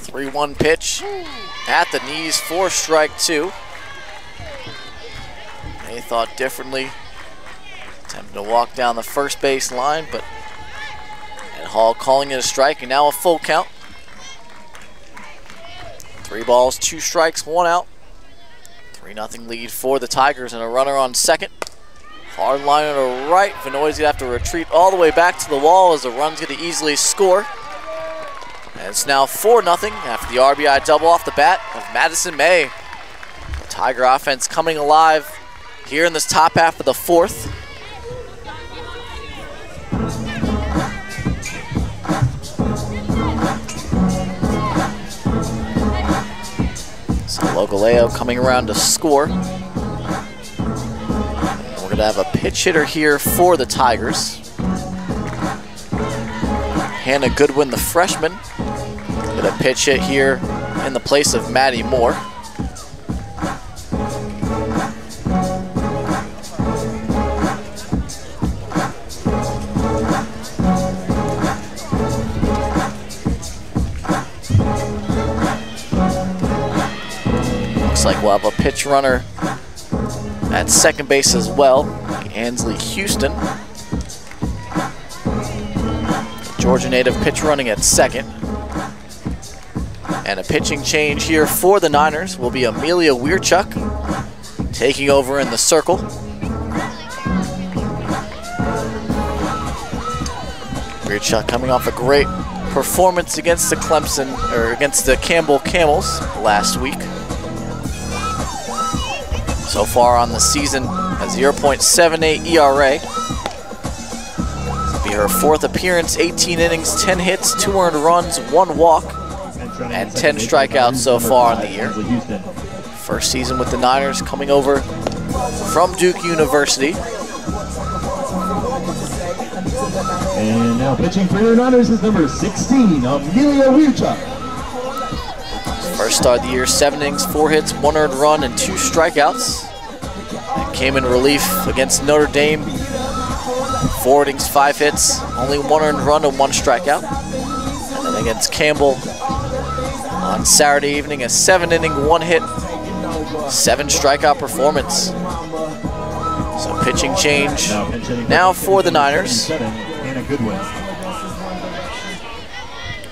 Three one pitch at the knees for strike two. They thought differently. Attempting to walk down the first base line, but Ed Hall calling it a strike and now a full count. Three balls, two strikes, one out. 3 nothing lead for the Tigers and a runner on second. Hard line on the right. Vanoy's gonna have to retreat all the way back to the wall as the run's gonna easily score. And it's now 4 0 after the RBI double off the bat of Madison May. The Tiger offense coming alive here in this top half of the fourth. Logaleo coming around to score. And we're going to have a pitch hitter here for the Tigers. Hannah Goodwin, the freshman, going to pitch hit here in the place of Maddie Moore. Looks like we'll have a pitch runner at second base as well, Ansley Houston. Georgia native pitch running at second. And a pitching change here for the Niners will be Amelia Weirchuck taking over in the circle. Weirchuck coming off a great performance against the Clemson, or against the Campbell Camels last week. So far on the season, a 0.78 ERA. Be her fourth appearance, 18 innings, 10 hits, 2 earned runs, 1 walk, and 10 strikeouts so far in the year. First season with the Niners coming over from Duke University. And now pitching for your Niners is number 16, Amelia Weirchuck. First start of the year, seven innings, four hits, one earned run, and two strikeouts. And came in relief against Notre Dame. Four innings, five hits, only one earned run and one strikeout. And then against Campbell on Saturday evening, a seven inning, one hit, seven strikeout performance. So pitching change Now pinch hitting now for the Niners.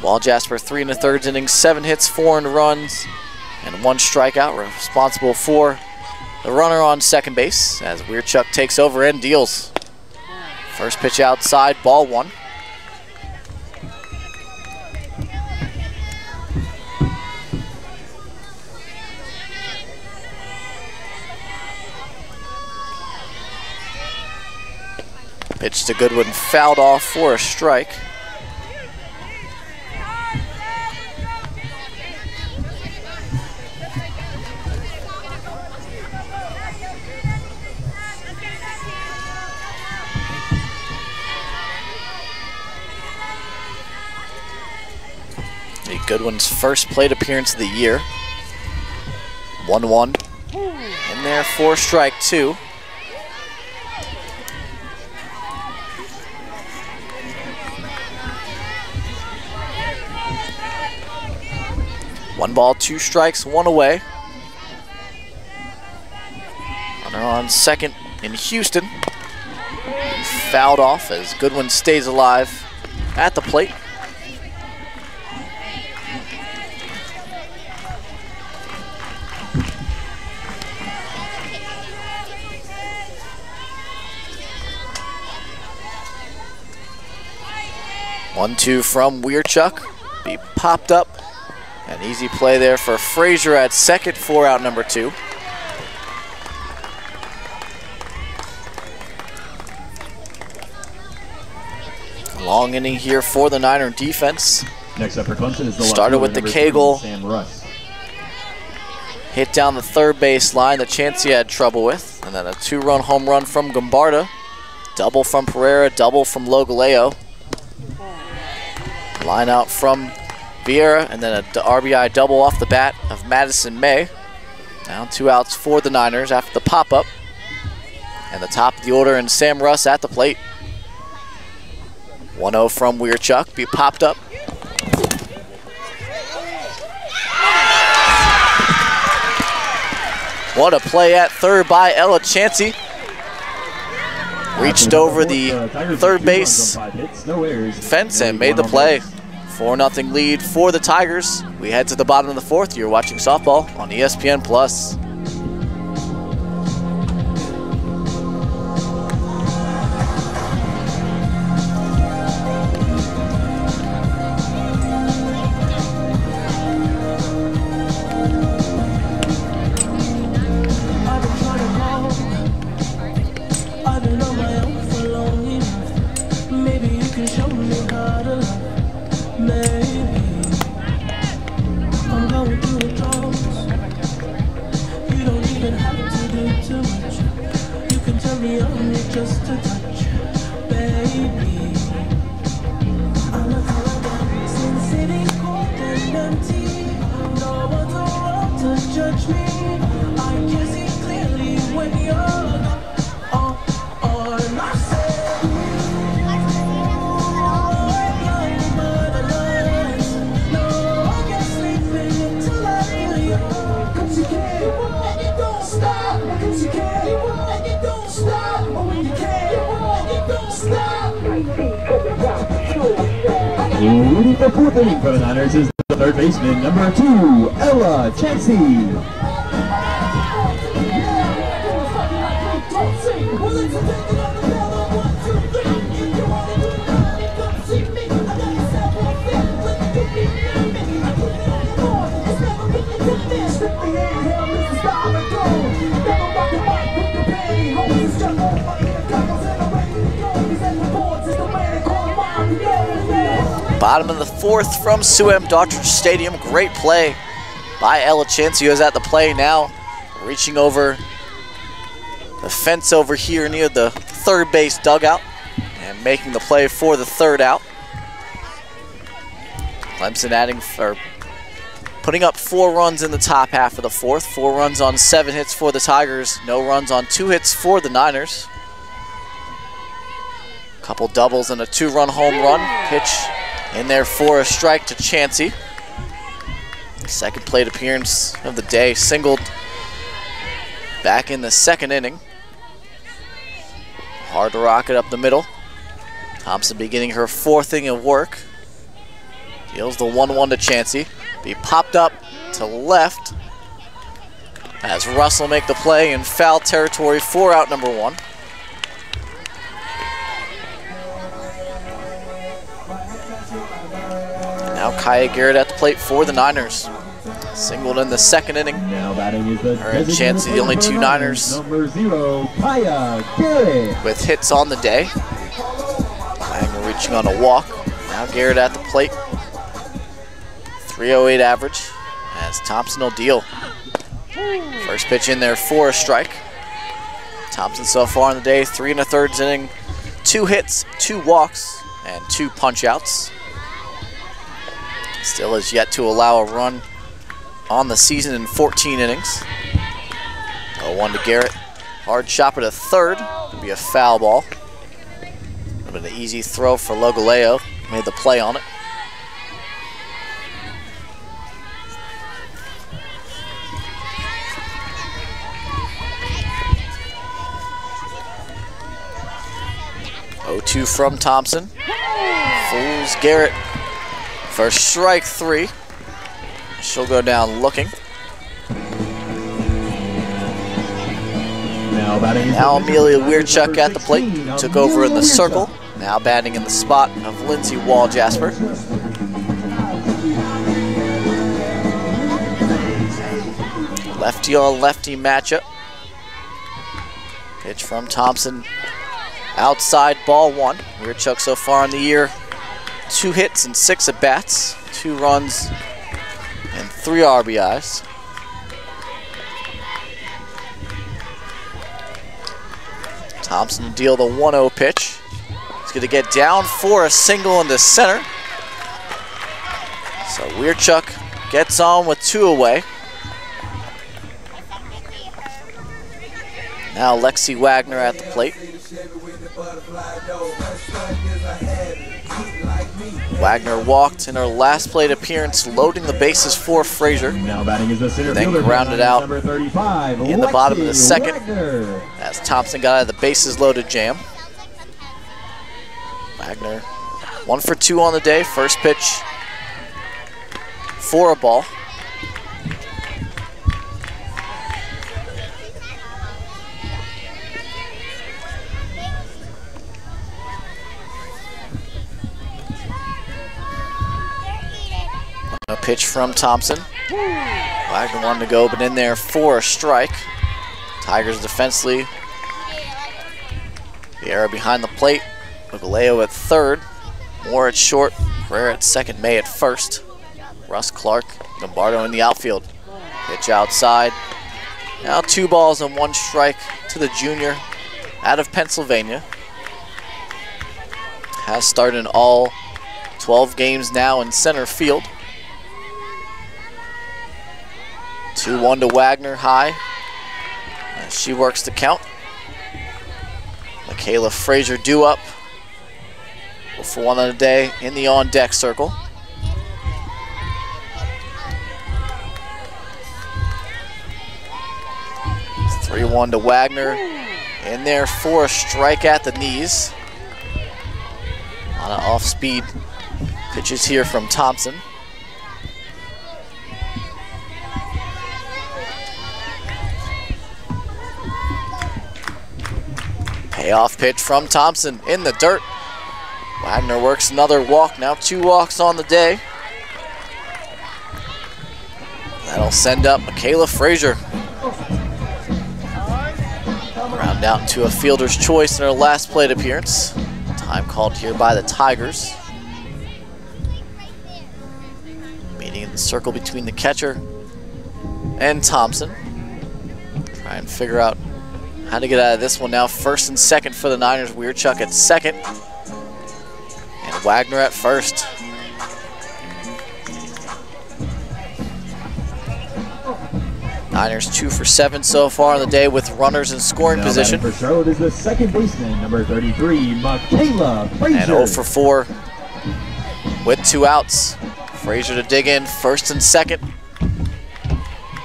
Walljasper, three and a third innings, seven hits, four earned runs, and one strikeout, responsible for the runner on second base as Weirchuck takes over and deals. First pitch outside, ball one. Pitch to Goodwin, fouled off for a strike. Goodwin's first plate appearance of the year. 1-1. In there for strike two. One ball, two strikes, one away. Runner on second in Houston. Fouled off as Goodwin stays alive at the plate. One two from Weirchuck. Be popped up. An easy play there for Frazier at second, four out number two. Long inning here for the Niner defense. Next up for Clemson is the Started with the Cagle. Sam Russ. Hit down the third base line the chance he had trouble with. And then a two-run home run from Guimbarda. Double from Pereira, double from Logaleo. Line out from Vieira, and then a RBI double off the bat of Madison May. Now two outs for the Niners after the pop-up. And the top of the order and Sam Russ at the plate. 1-0 from Weirchuck, be popped up. What a play at third by Ella Chansey. Reached over the third base fence and made the play. 4 0 lead for the Tigers. We head to the bottom of the fourth. You're watching softball on ESPN Plus. From Sue M. Daughtridge Stadium. Great play by Ella Chansey, who is at the play now, reaching over the fence over here near the third base dugout and making the play for the third out. Clemson adding or putting up four runs in the top half of the fourth. Four runs on seven hits for the Tigers. No runs on two hits for the Niners. Couple doubles and a two-run home run. Pitch in there for a strike to Chansey. Second plate appearance of the day, singled back in the second inning. Hard to rocket up the middle. Thompson beginning her fourth inning of work. Deals the 1-1 to Chansey. Be popped up to left as Russell make the play in foul territory for out number one. Now Kaya Garrett at the plate for the Niners. Singled in the second inning. Now batting is the designated Chansey, the only two Niners. Number zero, Kaya Garrett. with hits on the day. Reaching on a walk. Now Garrett at the plate. 308 average as Thompson will deal. First pitch in there for a strike. Thompson so far in the day, three and a third inning, two hits, two walks, and two punch outs. Still has yet to allow a run on the season in 14 innings. 0-1 to Garrett. Hard chopper to third. It'll be a foul ball. But an easy throw for Logoleo. Made the play on it. O two from Thompson. Fools Garrett for strike three. She'll go down looking. Now batting Now Amelia Weirchuck at the plate. Took over in the circle. Now batting in the spot of Lindsay Walljasper. Lefty on lefty matchup. Pitch from Thompson. Outside ball one. Weirchuck so far in the year. Two hits and six at bats. Two runs and three RBIs. Thompson to deal the 1-0 pitch. He's going to get down for a single in the center. So Weirchuck gets on with two away. Now Lexi Wagner at the plate. Wagner walked in her last plate appearance, loading the bases for Frazier. Now batting is the center Then fielder, grounded out number 35, in the bottom of the second. Wagner. as Thompson got out of the bases loaded jam. Wagner, one for two on the day. First pitch for a ball. A pitch from Thompson. Wagner wanted to go, but in there for a strike. Tigers defensively. Vieira behind the plate. Galeo at third. Moore at short. Herrera at second. May at first. Russ Clark. Lombardo in the outfield. Pitch outside. Now two balls and one strike to the junior out of Pennsylvania. Has started in all 12 games now in center field. 2-1 to Wagner high. As she works the count. Michaela Frazier due up for one on the day in the on deck circle. 3-1 to Wagner. In there for a strike at the knees. A lot of off-speed pitches here from Thompson. Payoff pitch from Thompson in the dirt. Wagner works another walk, now two walks on the day. That'll send up Michaela Frazier. Round out to a fielder's choice in her last plate appearance. Time called here by the Tigers. Meeting in the circle between the catcher and Thompson. Try and figure out how to get out of this one now. First and second for the Niners. Weirchuck at second. And Wagner at first. Niners two for seven so far on the day with runners in scoring Now position. for Charlotte is the second baseman, number 33, Michaela Frazier. And 0 for 4 with two outs. Frazier to dig in first and second.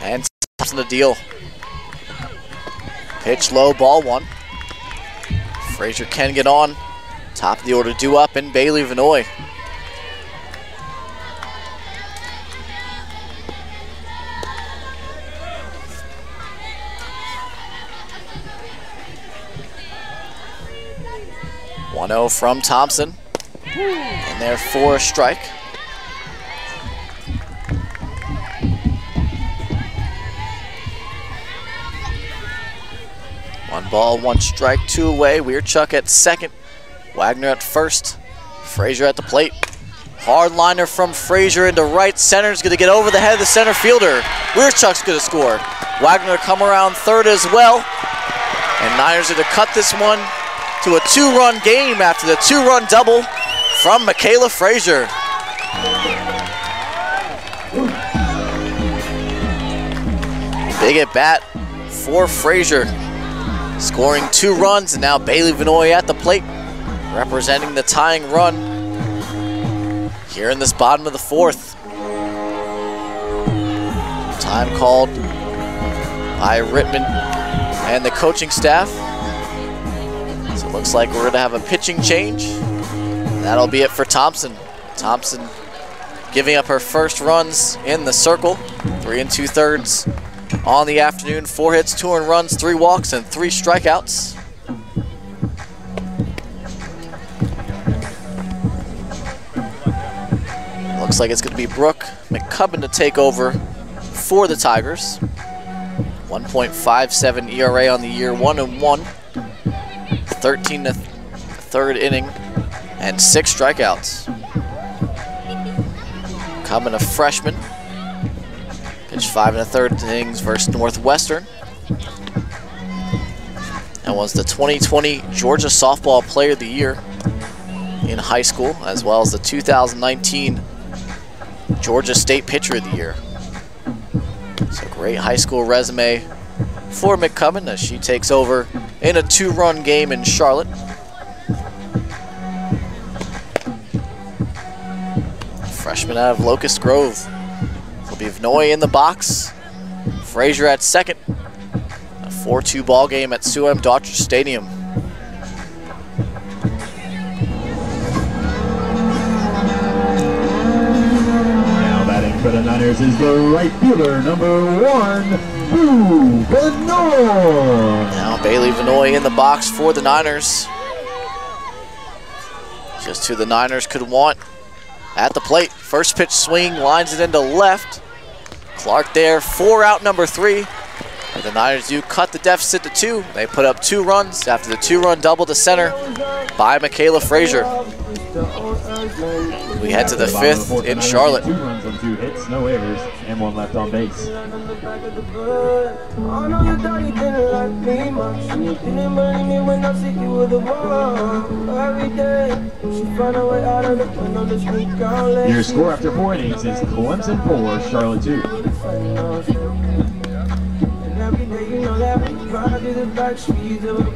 And Thompson the deal. Pitch low, ball one. Frazier can get on. Top of the order due up in Bailey Vanoy. One zero from Thompson. And there for a strike. One ball, one strike, two away. Weirchuck at second. Wagner at first. Frazier at the plate. Hard liner from Frazier into right center is going to get over the head of the center fielder. Weirchuck's going to score. Wagner come around third as well. And Niners are to cut this one to a two-run game after the two-run double from Michaela Frazier. Big at bat for Frazier. Scoring two runs, and now Bailey Vanoy at the plate, representing the tying run here in this bottom of the fourth. Time called by Rittman and the coaching staff. So it looks like we're going to have a pitching change. That'll be it for Thompson. Thompson giving up her first runs in the circle. Three and two thirds on the afternoon. Four hits, two and runs, three walks, and three strikeouts. Looks like it's going to be Brooke McCubbin to take over for the Tigers. 1.57 ERA on the year, 1 and 1. 13 to th third inning, and six strikeouts. Coming a freshman. Pitched five and a third innings versus Northwestern. And was the 2020 Georgia Softball Player of the Year in high school, as well as the 2019 Georgia State Pitcher of the Year. It's a great high school resume for McCubbin as she takes over in a two-run game in Charlotte. Freshman out of Locust Grove. Will be Vanoy in the box. Frazier at second. A 4-2 ball game at Sue Dodger Stadium. Now batting for the Niners is the right fielder, number one, Boo Benoit. Now Bailey Vanoy in the box for the Niners. Just who the Niners could want at the plate. First pitch swing, lines it into left. Clark there, four out number three. And the Niners do cut the deficit to two. They put up two runs after the two-run double to center by Michaela Frazier. We head to the fifth in Charlotte. Two runs on two hits, no errors, and one left on base. Your score after four innings is Clemson 4, Charlotte 2. And every day know that we ride through the back streets of a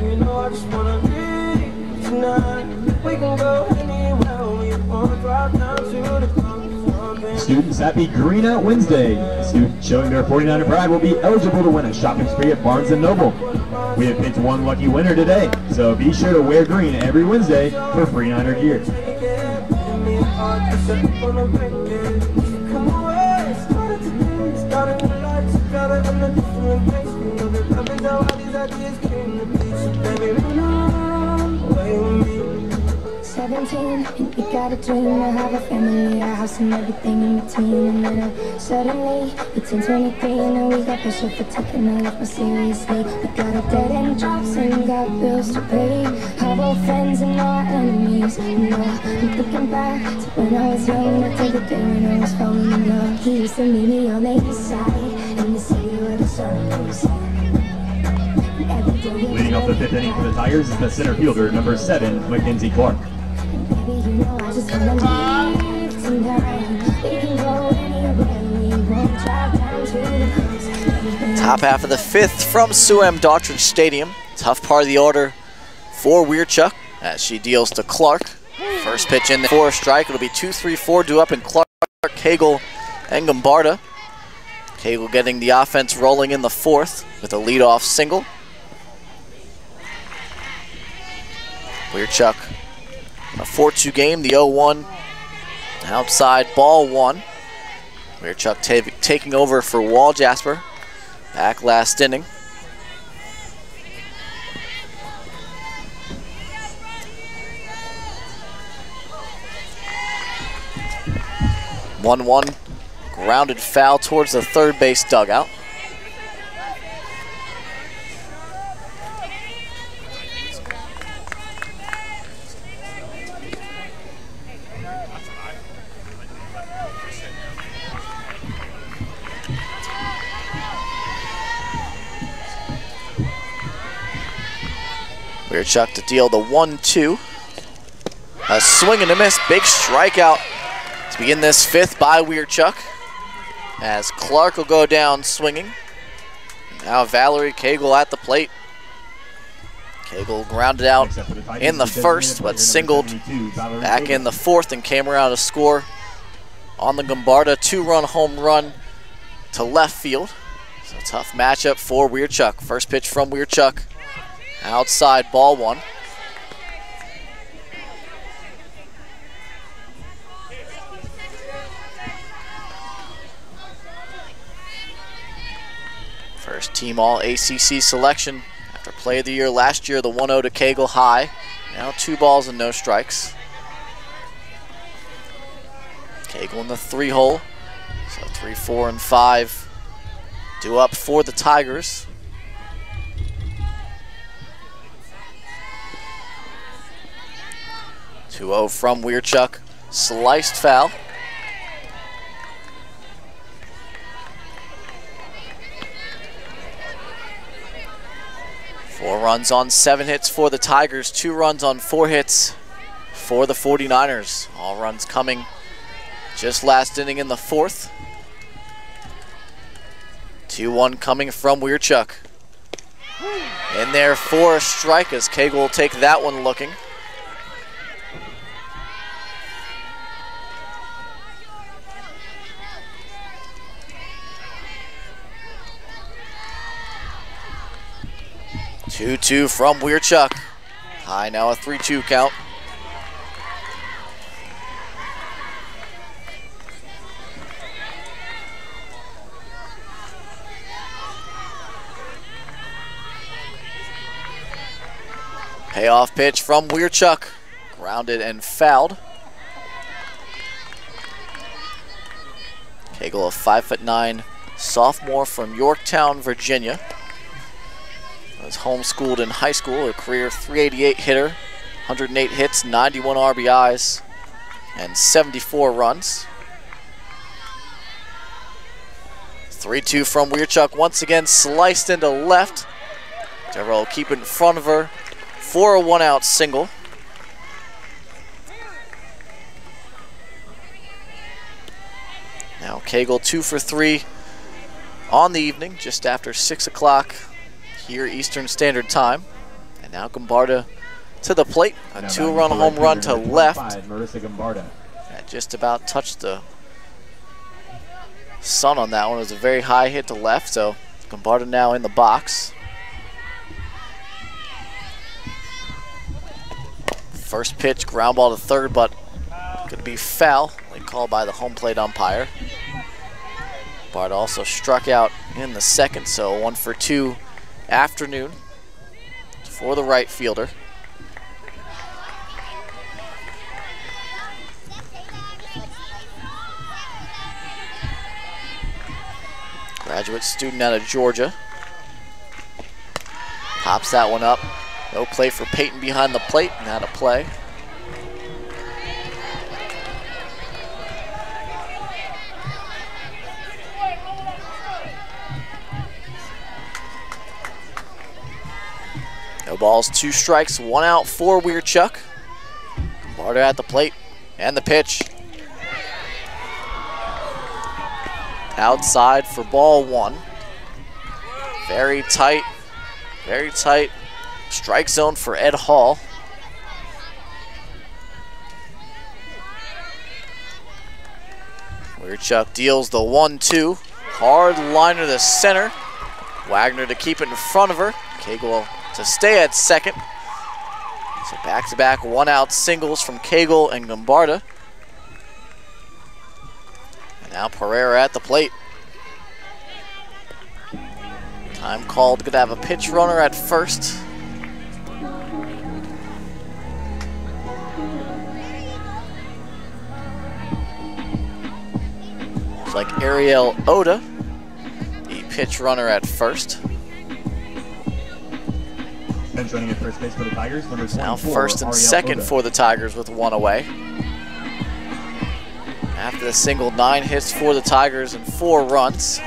You know I just wanna be tonight We can go anywhere we want Drive down to the coast Students, happy Green Out Wednesday. Students showing their 49er pride will be eligible to win a shopping spree at Barnes & Noble. We have picked one lucky winner today, so be sure to wear green every Wednesday for free Niner gear. Seventeen, and you got a dream to have a family, a house, and everything in between. And then uh, suddenly, you turn 23, and then we got pressure for taking our life more seriously. We got a dead end jobs and got bills to pay. Our old friends and our enemies. And uh, I'm thinking back to when I was young, I till the day when I was falling in love. He used to meet me on the east side, in the city where the sun goes Leading off the fifth inning for the Tigers is the center fielder, number seven, Mackenzie Clark. The. Top half of the fifth from Sue M. Daughtridge Stadium. Tough part of the order for Weirchuck as she deals to Clark. First pitch in for a strike. It'll be 2-3-4 due up in Clark, Cagle, and Guimbarda. Cagle getting the offense rolling in the fourth with a leadoff single. Weirchuck a 4-2 game, the 0-1 outside ball one. Weirchuck ta taking over for Walljasper. Back last inning. One one grounded foul towards the third base dugout. Weirchuck to deal the 1-2. A swing and a miss, big strikeout to begin this fifth by Weirchuck. As Clark will go down swinging. Now Valerie Cagle at the plate. Cagle grounded out Next up for the Tigers in the first, but singled number 72, Valerie back in the fourth and came around to score on the Guimbarda two-run home run to left field. So tough matchup for Weirchuck. First pitch from Weirchuck Outside ball one. First team all ACC selection after play of the year last year, the 1 0 to Cagle High. Now two balls and no strikes. Cagle in the three hole. So three, four, and five due up for the Tigers. Two zero from Weirchuck. Sliced foul. Four runs on seven hits for the Tigers, two runs on four hits for the 49ers. All runs coming just last inning in the fourth. 2-1 coming from Weirchuck. In there for a strike as Cagle will take that one looking. Two-two from Weirchuck. High now a three-two count. Payoff pitch from Weirchuck. Grounded and fouled. Cagle, a five foot nine sophomore from Yorktown, Virginia. Was homeschooled in high school, a career 388 hitter, 108 hits, 91 RBIs, and 74 runs. 3-2 from Weirchuck, once again sliced into left. Devereaux keep in front of her for a one out single. Now Cagle two for three on the evening, just after six o'clock here Eastern Standard Time. And now Guimbarda to the plate, a two-run home run to left. That just about touched the sun on that one. It was a very high hit to left, so Guimbarda now in the box. First pitch, ground ball to third, but could be foul. They call by the home plate umpire. Bart also struck out in the second, so one for two afternoon for the right fielder. Graduate student out of Georgia. Pops that one up. No play for Peyton behind the plate. Now to play. No balls, two strikes, one out for Weirchuck. Barter at the plate and the pitch. Outside for ball one. Very tight, very tight strike zone for Ed Hall. Weirchuck deals the one-two. Hard liner to the center. Wagner to keep it in front of her. Cagle to stay at second. So back-to-back one-out singles from Cagle and Guimbarda. And now Pereira at the plate. Time called. Gonna have a pitch runner at first. Looks like Ariel Oda, the pitch runner at first. Running at first base for the Tigers, number 24, Now first and Ariel second Oda. for the Tigers with one away. After the single, nine hits for the Tigers and four runs.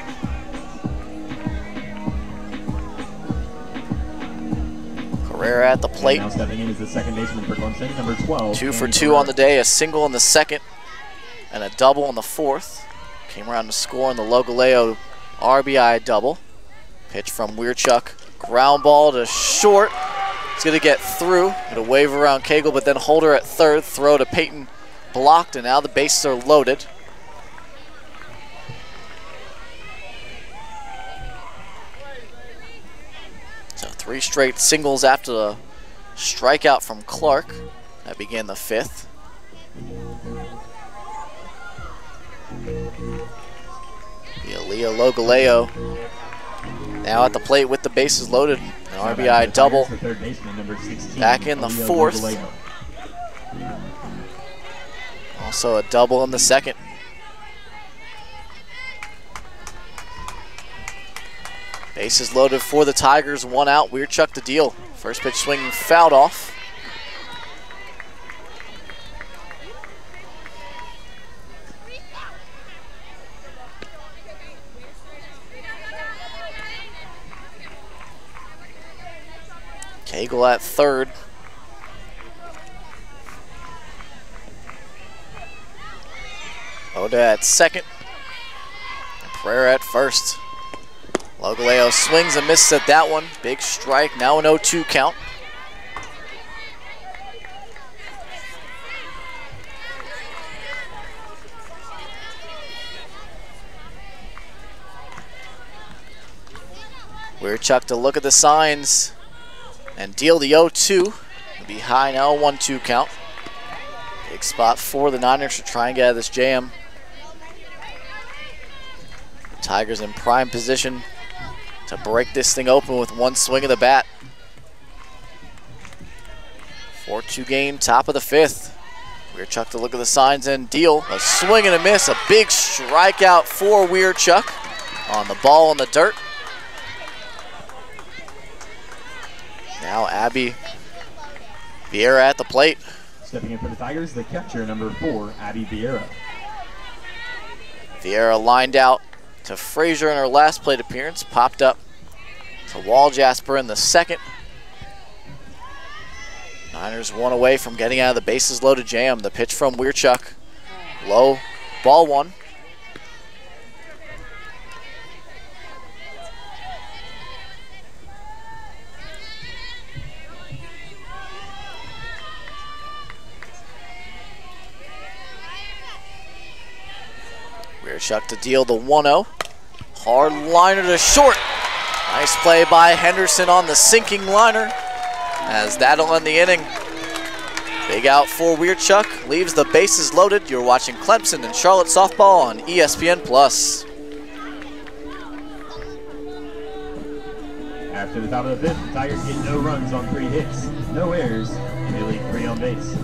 Herrera at the And plate. now stepping in is the second baseman for Clemson, number 12. Two for two on the day, a single in the second and a double in the fourth. Came around to score on the Logoleo RBI double. Pitch from Weirchuck. Ground ball to short. It's going to get through. It'll wave around Cagle, but then Holder at third. Throw to Peyton blocked, and now the bases are loaded. So Three straight singles after the strikeout from Clark. That began the fifth. Leo Logoleo now at the plate with the bases loaded. An RBI double. The third baseman, number 16, Back in the fourth. Also a double in the second. Bases loaded for the Tigers, one out. Weirchuck the deal. First pitch swing fouled off. Cagle at third. Oda at second. Prayer at first. Logoleo swings and misses at that one. Big strike, now an 0-2 count. Weirchuck to look at the signs and deal the 0-2. It'll be high now, 1-2 count. Big spot for the Niners to try and get out of this jam. Tigers in prime position to break this thing open with one swing of the bat. 4-2 game, top of the fifth. Weirchuck to look at the signs and deal. A swing and a miss, a big strikeout for Weirchuck on the ball in the dirt. Now Abby Vieira at the plate. Stepping in for the Tigers, the catcher, number four, Abby Vieira. Vieira lined out to Frazier in her last plate appearance, popped up to Walljasper in the second. Niners one away from getting out of the bases loaded jam. The pitch from Weirchuck. Low, ball one. Weirchuck to deal the 1-0. Hard liner to short. Nice play by Henderson on the sinking liner as that'll end the inning. Big out for Weirchuck, leaves the bases loaded. You're watching Clemson and Charlotte softball on ESPN Plus. After the top of the fifth, the Tigers get no runs on three hits, no errors, and they leave three on base.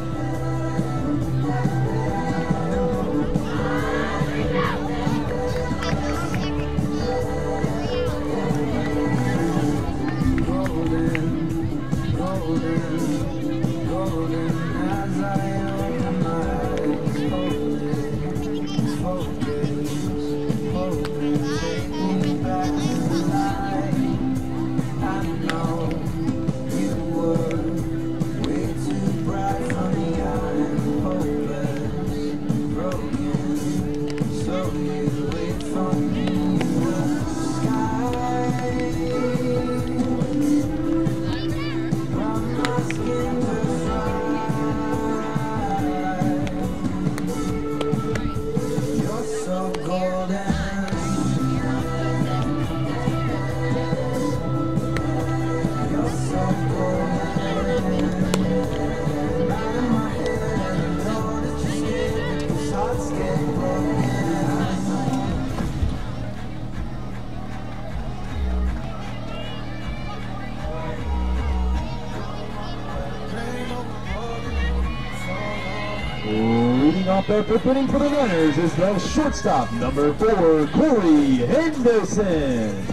The inning for the runners is the shortstop, number four, Corey Henderson.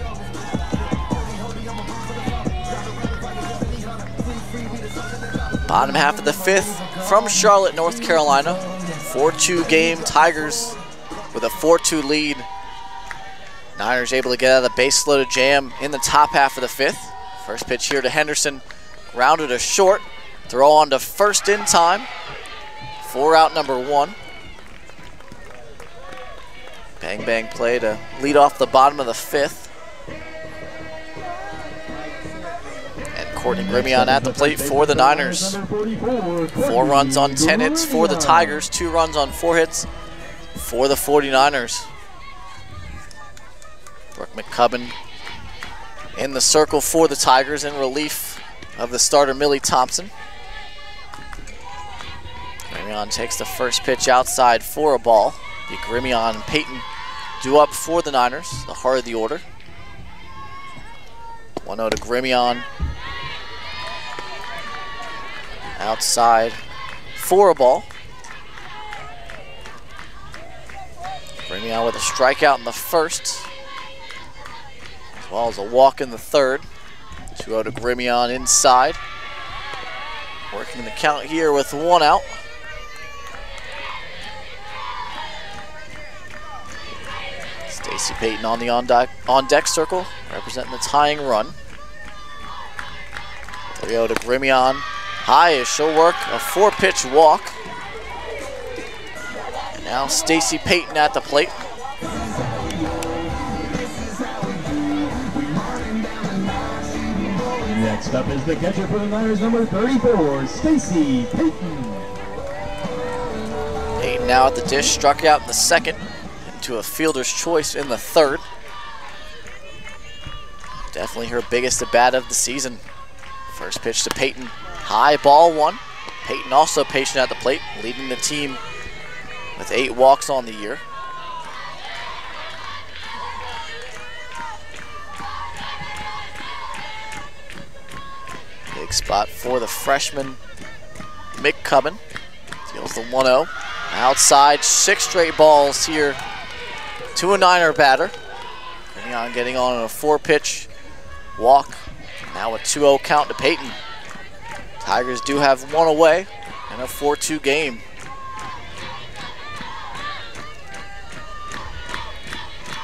Bottom half of the fifth from Charlotte, North Carolina. 4-2 game, Tigers with a 4-2 lead. Niners able to get out of the base loaded jam in the top half of the fifth. First pitch here to Henderson, grounded a short. Throw on to first in time. Four out number one. Bang bang play to lead off the bottom of the fifth. And Courtney Grimion at the plate for the Niners. Four runs on 10 hits for the Tigers, two runs on four hits for the 49ers. Brooke McCubbin in the circle for the Tigers in relief of the starter Millie Thompson. Grimion takes the first pitch outside for a ball. The Grimion Peyton due up for the Niners, the heart of the order. 1-0 to Grimion. Outside for a ball. Grimion with a strikeout in the first, as well as a walk in the third. 2-0 to Grimion inside. Working the count here with one out. Stacy Payton on the on deck, on deck circle, representing the tying run. 3-0 to Grimion. High as she'll work a four-pitch walk. And now Stacy Payton at the plate. Next up is the catcher for the Niners, number 34, Stacy Payton. Payton now at the dish, struck out in the second, into a fielder's choice in the third. Definitely her biggest at bat of the season. First pitch to Peyton, high ball one. Peyton also patient at the plate, leading the team with eight walks on the year. Big spot for the freshman McCubbin. Deals the 1-0. Outside, six straight balls here to a Niner batter. Grimion getting on a four-pitch walk. Now a 2-0 count to Peyton. Tigers do have one away in a 4-2 game.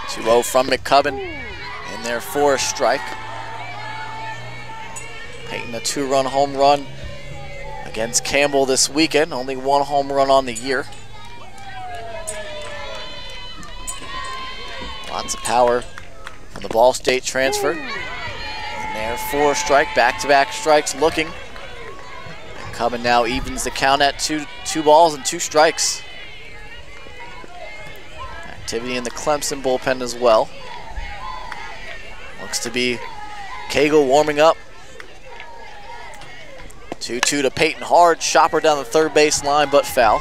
Two 0 from McCubbin in there for a strike. Peyton a two-run home run against Campbell this weekend. Only one home run on the year. Lots of power from the Ball State transfer. And there four strike, back-to-back strikes looking. And now evens the count at two, two balls and two strikes. Activity in the Clemson bullpen as well. Looks to be Cagle warming up. 2-2 to Peyton Hard. Shopper down the third base line, but foul.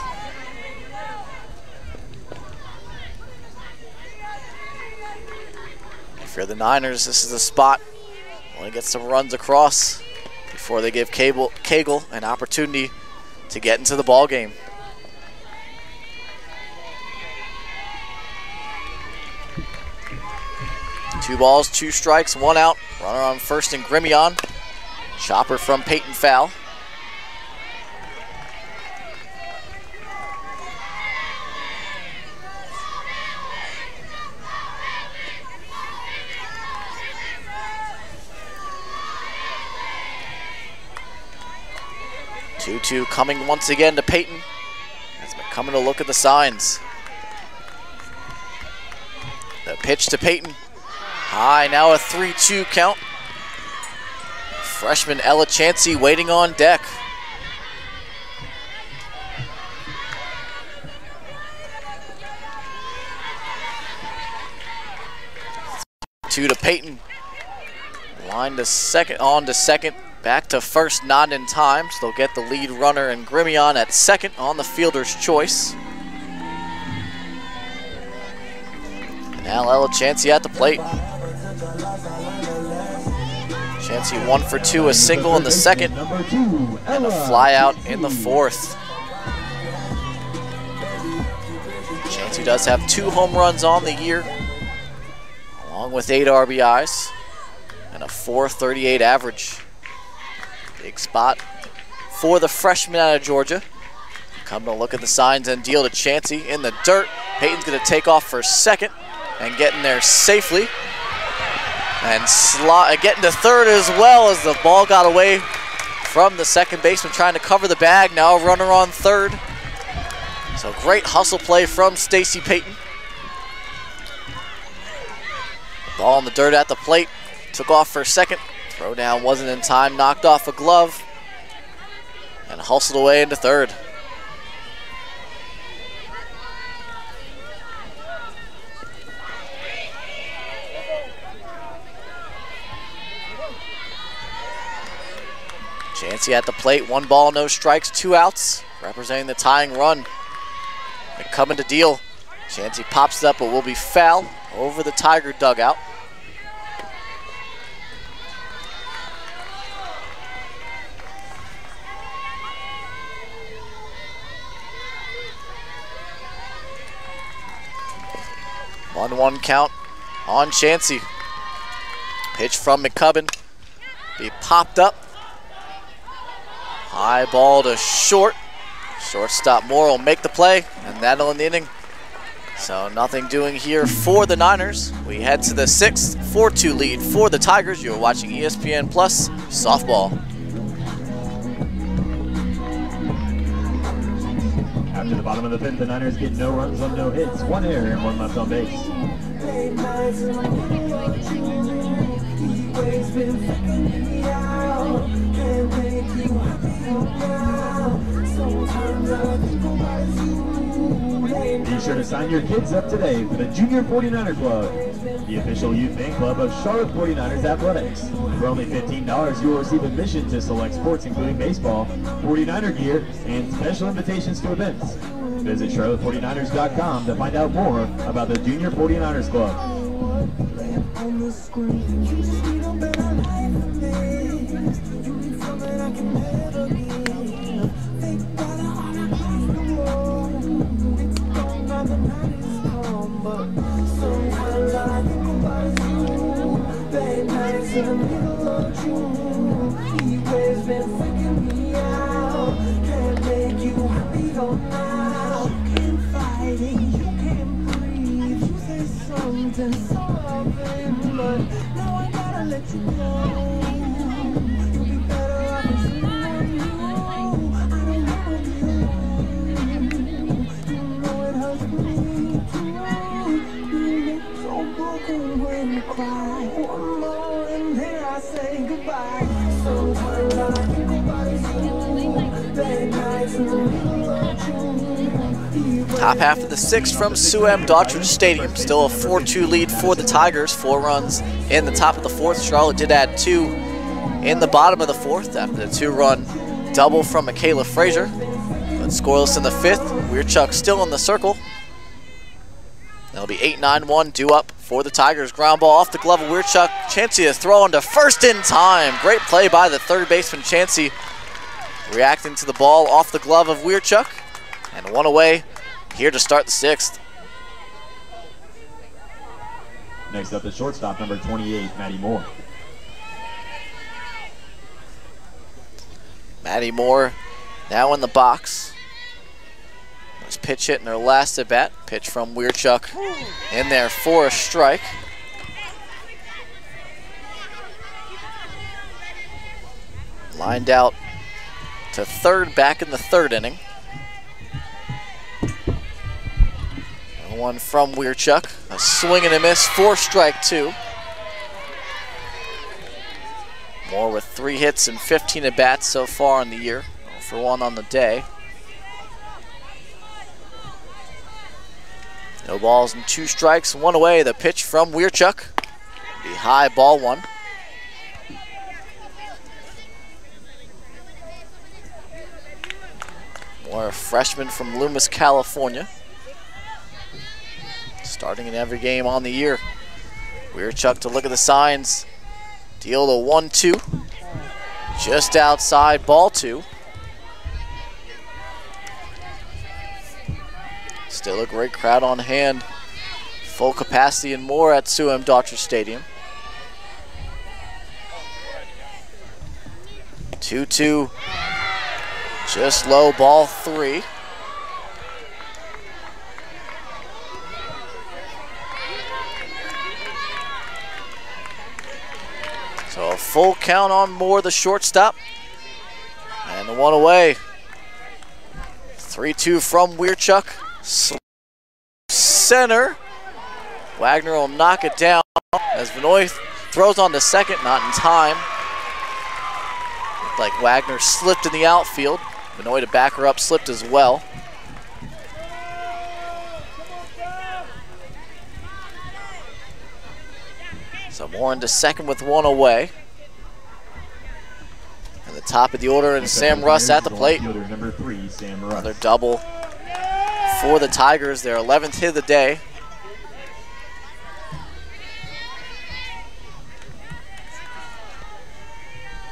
If you're the Niners, this is the spot. Want to get some runs across before they give Cagle, an opportunity to get into the ball game. Two balls, two strikes, one out. Runner on first and Grimion. Chopper from Peyton foul. 2-2 coming once again to Peyton. As coming to look at the signs. The pitch to Peyton. High, now a 3-2 count. Freshman Ella Chansey waiting on deck. Two to Peyton. Line to second, on to second. Back to first, not in time. So they'll get the lead runner and Grimion at second on the fielder's choice. And now Ella Chansey at the plate. Chansey one for two, a single in the second, and a Ella fly out in the fourth. Chansey does have two home runs on the year, along with eight RBIs and a 438 average. Big spot for the freshman out of Georgia. Come to look at the signs and deal to Chansey in the dirt. Peyton's going to take off for second and get in there safely. And slot, uh, getting to third as well as the ball got away from the second baseman trying to cover the bag. Now a runner on third. So great hustle play from Stacy Payton. Ball in the dirt at the plate. Took off for second. Throw down wasn't in time, knocked off a glove, and hustled away into third. Chancey at the plate, one ball, no strikes, two outs, representing the tying run. They're coming to deal. Chancey pops it up, but will be foul over the Tiger dugout. One one count on Chansey. Pitch from McCubbin. Be popped up. High ball to short. Shortstop Moore will make the play, and that'll end the inning. So nothing doing here for the Niners. We head to the sixth, 4-2 lead for the Tigers. You're watching ESPN Plus Softball. After the bottom of the fifth, the Niners get no runs on no hits, one error, and one left on base. Be sure to sign your kids up today for the Junior 49er Club, the official youth fan club of Charlotte 49ers Athletics. For only $15, you will receive admission to select sports including baseball, 49er gear, and special invitations to events. Visit charlotte49ers.com to find out more about the Junior 49ers Club. Top half of the sixth from Sue M. Daughtridge Stadium. Still a 4-2 lead for the Tigers. Four runs in the top of the fourth. Charlotte did add two in the bottom of the fourth after the two-run double from Michaela Frazier. But scoreless in the fifth. Weirchuck still in the circle. That'll be 8-9-1 due up for the Tigers. Ground ball off the glove of Weirchuck. Chansey to throw into first in time. Great play by the third baseman Chansey. Reacting to the ball off the glove of Weirchuck. And one away here to start the sixth. Next up, the shortstop, number 28, Maddie Moore. Maddie Moore now in the box. Let's pitch hit in her last at bat. Pitch from Weirchuck in there for a strike. Lined out to third back in the third inning. One from Weirchuck. A swing and a miss for strike two. Moore with three hits and 15 at bats so far in the year. For one on the day. No balls and two strikes, one away. The pitch from Weirchuck. The high ball one. Moore, a freshman from Loomis, California. Starting in every game on the year. Weirchuck to look at the signs. Deal to 1 2. Just outside, ball two. Still a great crowd on hand. Full capacity and more at Sue M. Daughtridge Stadium. 2 2. Just low, ball three. So a full count on Moore, the shortstop. And the one away. 3-2 from Weirchuck. Center. Wagner will knock it down as Vanoy throws on the second, not in time. Looked like Wagner slipped in the outfield. Vanoy to back her up slipped as well. So Moore into second with one away. And the top of the order, and Sam Russ at the plate. Number three, Sam Russ. Another double for the Tigers, their 11th hit of the day.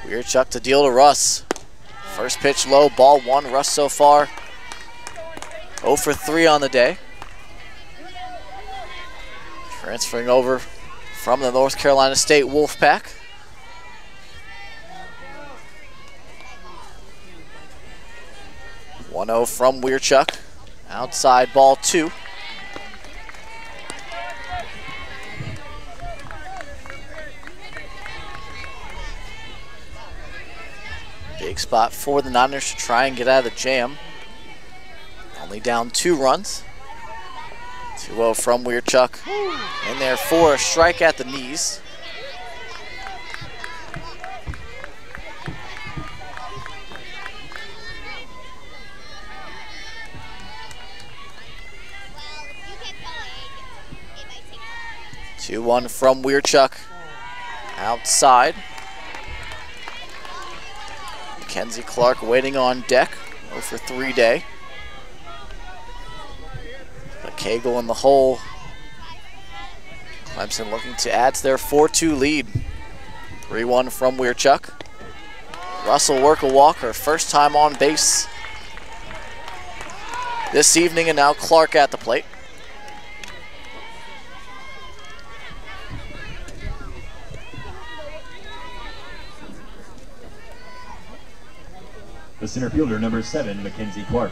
Weirchuck to deal to Russ. First pitch low, ball one. Russ so far 0 for 3 on the day. Transferring over from the North Carolina State Wolfpack. One zero from Weirchuck. Outside ball two. Big spot for the Niners to try and get out of the jam. Only down two runs. 2-0 from Weirchuck. In there for a strike at the knees. Two one from Weirchuck. Outside. Mackenzie Clark waiting on deck. 0 for 3 day. Cagle in the hole. Clemson looking to add to their 4-2 lead. 3-1 from Weirchuck. Russell work a walk, her first time on base this evening, and now Clark at the plate. The center fielder number seven, Mackenzie Clark.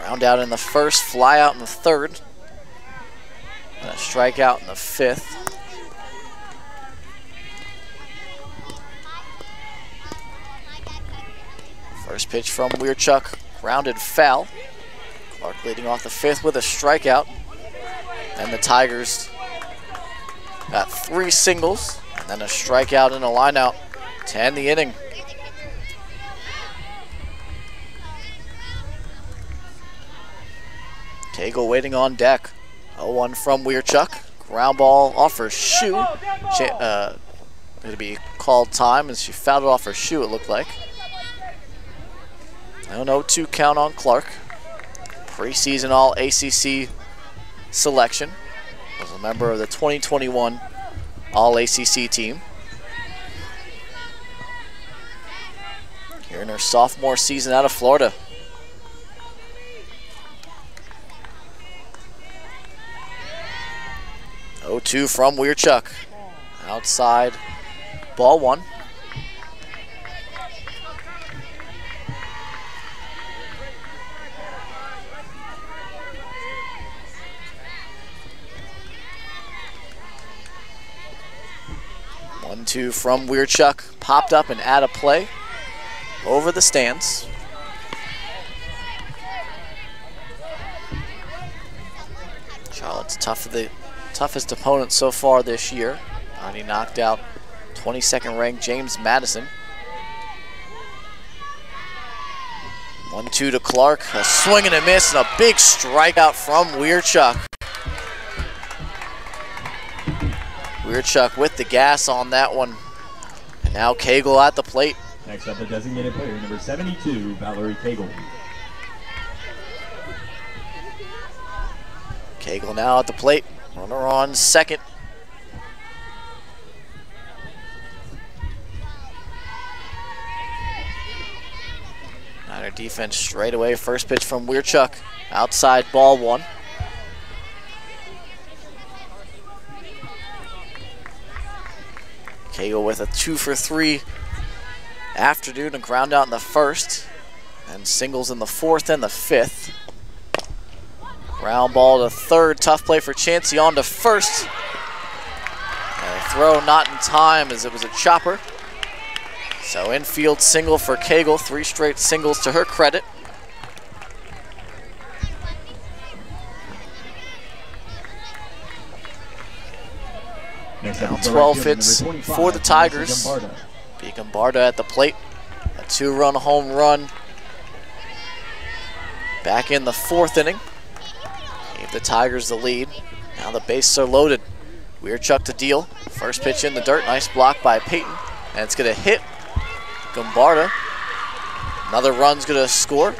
Ground out in the first, fly out in the third. And a strikeout in the fifth. First pitch from Weirchuck, grounded foul. Clark leading off the fifth with a strikeout. And the Tigers got three singles, and then a strikeout and a lineout to end the inning. Cagle waiting on deck. 0-1 from Weirchuck. Ground ball off her shoe. Uh, to be called time as she fouled it off her shoe, it looked like. An 0-2 count on Clark. Preseason All ACC selection. Was a member of the 2021 All ACC team. Here in her sophomore season out of Florida. 0-2 from Weirchuck. Outside, ball one. One, two from Weirchuck. Popped up and out of play over the stands. Charlotte's tough for the toughest opponent so far this year. He knocked out 22nd ranked James Madison. 1-2 to Clark, a swing and a miss and a big strikeout from Weirchuck. Weirchuck with the gas on that one. And now Cagle at the plate. Next up, the designated player number 72, Valerie Cagle. Cagle now at the plate. Runner on second. Niner defense straight away. First pitch from Weirchuck. Outside ball one. Cagle with a two for three afternoon and ground out in the first. And singles in the fourth and the fifth. Ground ball to third. Tough play for Chansey on to first. And a throw not in time as it was a chopper. So infield single for Cagle. Three straight singles to her credit. Now 12 hits for the Tigers. B. Guimbarda at the plate. A two-run home run. Back in the fourth inning. Gave the Tigers the lead. Now the bases are loaded. Weirchuck to deal. First pitch in the dirt. Nice block by Peyton. And it's going to hit Guimbarda. Another run's going to score.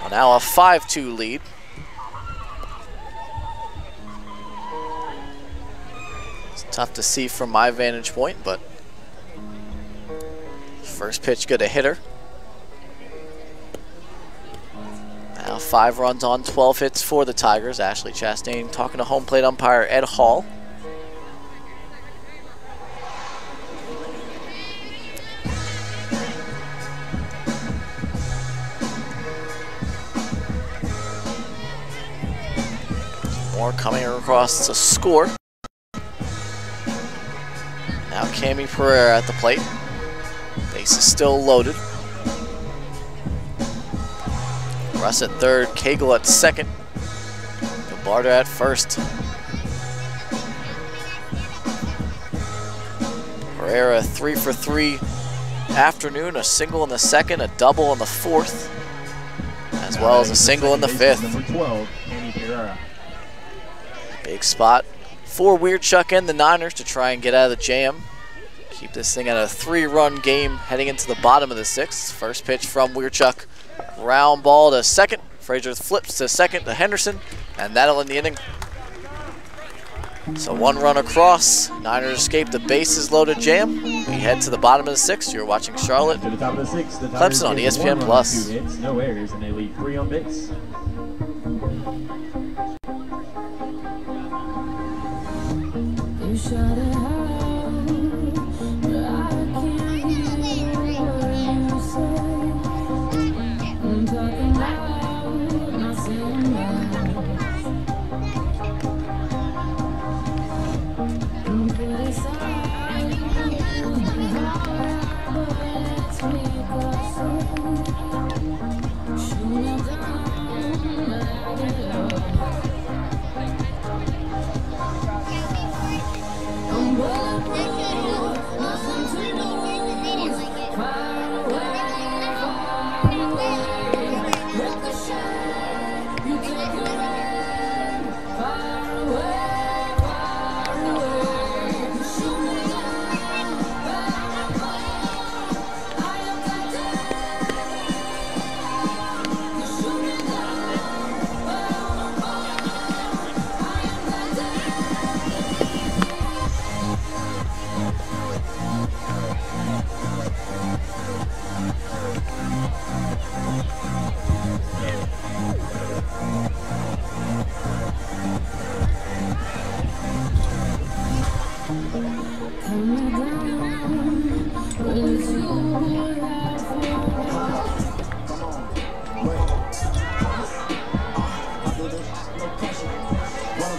Well, now a 5-2 lead. It's tough to see from my vantage point, but first pitch good to hitter. Now five runs on 12 hits for the Tigers. Ashley Chastain talking to home plate umpire Ed Hall. More coming across to score. Now Cami Pereira at the plate. Base is still loaded. Russ at third, Cagle at second, Guimbarda at first. Pereira three for three afternoon, a single in the second, a double in the fourth, as well as a single in the fifth. Number 12, Cami Pereira. Big spot for Weirchuck and the Niners to try and get out of the jam. Keep this thing at a three-run game heading into the bottom of the sixth. First pitch from Weirchuck. Round ball to second. Frazier flips to second to Henderson, and that'll end the inning. So one run across. Niners escape the bases loaded jam. We head to the bottom of the sixth. You're watching Charlotte. To the top of the sixth, the Clemson on ESPN Plus. Hits, no errors, and they leave three on base. You shut it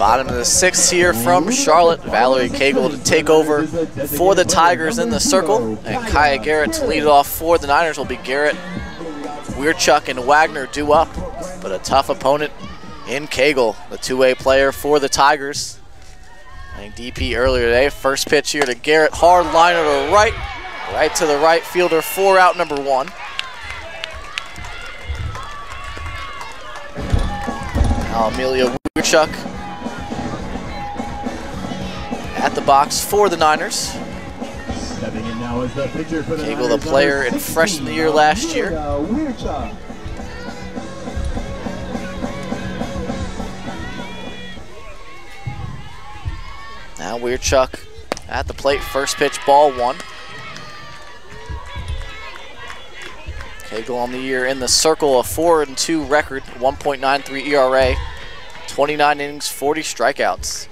Bottom of the sixth here from Charlotte. Valerie Cagle to take over for the Tigers in the circle. And Kaya Garrett to lead it off for the Niners will be Garrett, Weirchuck, and Wagner due up. But a tough opponent in Cagle, the two-way player for the Tigers. Playing DP earlier today. First pitch here to Garrett. Hard liner to right. Right to the right fielder. Four out number one. Now Amelia Weirchuck at the box for the Niners. Stepping in now is the pitcher for the Cagle, the player in freshman 16, year last year. Now Weirchuck at the plate. First pitch, ball one. Cagle on the year in the circle, a 4 and 2 record, 1.93 ERA, 29 innings, 40 strikeouts.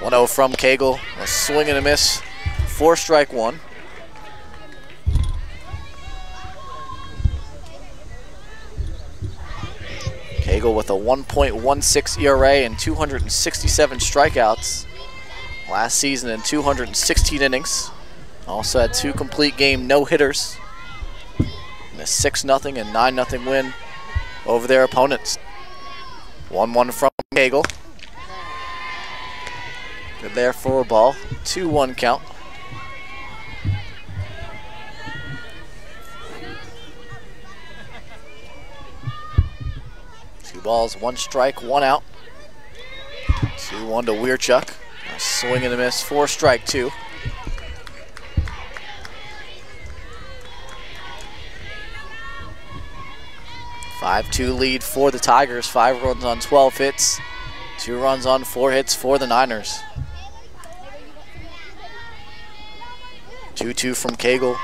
1 0 from Cagle, a swing and a miss, four strike one. Cagle with a 1.16 ERA and 267 strikeouts last season in 216 innings. Also had two complete game no hitters. And a 6 0 and 9 0 win over their opponents. 1 1 from Cagle. They're there for a ball. 2-1 count. Two balls, one strike, one out. 2-1 to Weirchuck. A swing and a miss, four strike two. Five-two lead for the Tigers. Five runs on 12 hits. Two runs on four hits for the Niners. 2-2 from Cagle.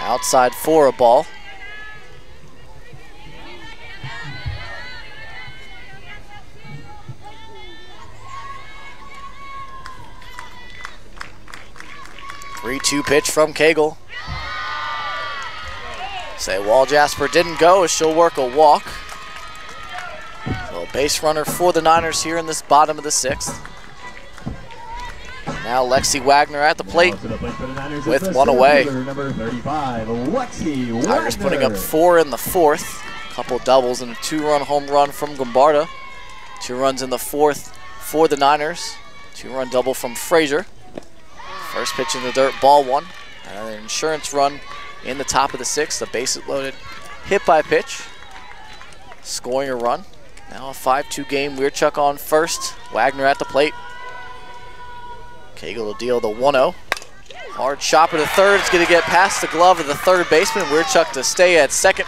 Outside for a ball. Three-two pitch from Cagle. Say Walljasper didn't go as she'll work a walk. So base runner for the Niners here in this bottom of the sixth. Now Lexi Wagner at the plate. With one away. fielder, Number 35, Lexi Tigers putting up four in the fourth. Couple doubles and a two-run home run from Guimbarda. Two runs in the fourth for the Niners. Two-run double from Frazier. First pitch in the dirt, ball one. And an insurance run in the top of the sixth. The bases loaded, hit by pitch. Scoring a run. Now a 5-2 game. Weirchuck on first. Wagner at the plate. Cagle will deal the 1-0. Hard chopper to third. It's going to get past the glove of the third baseman. Weirchuck to stay at second.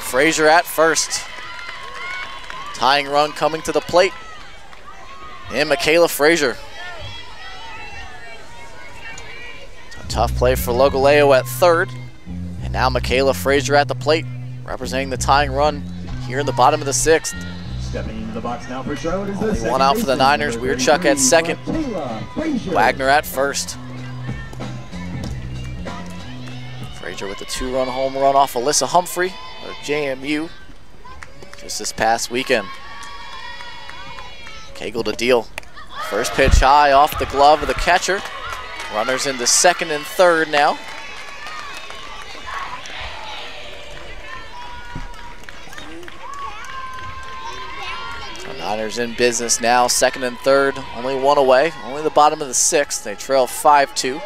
Frazier at first. Tying run coming to the plate. And Michaela Frazier. A tough play for Logoleo at third. And now Michaela Frazier at the plate, representing the tying run here in the bottom of the sixth. Stepping into the box now for Charlotte is Only one out for the Niners. Weirchuck at second. Wagner at first. Frazier with a two-run home run off Alyssa Humphrey of JMU just this past weekend. Cagle to deal. First pitch high off the glove of the catcher. Runners into second and third now. The Niners in business now, second and third, only one away, only the bottom of the sixth. They trail 5 2.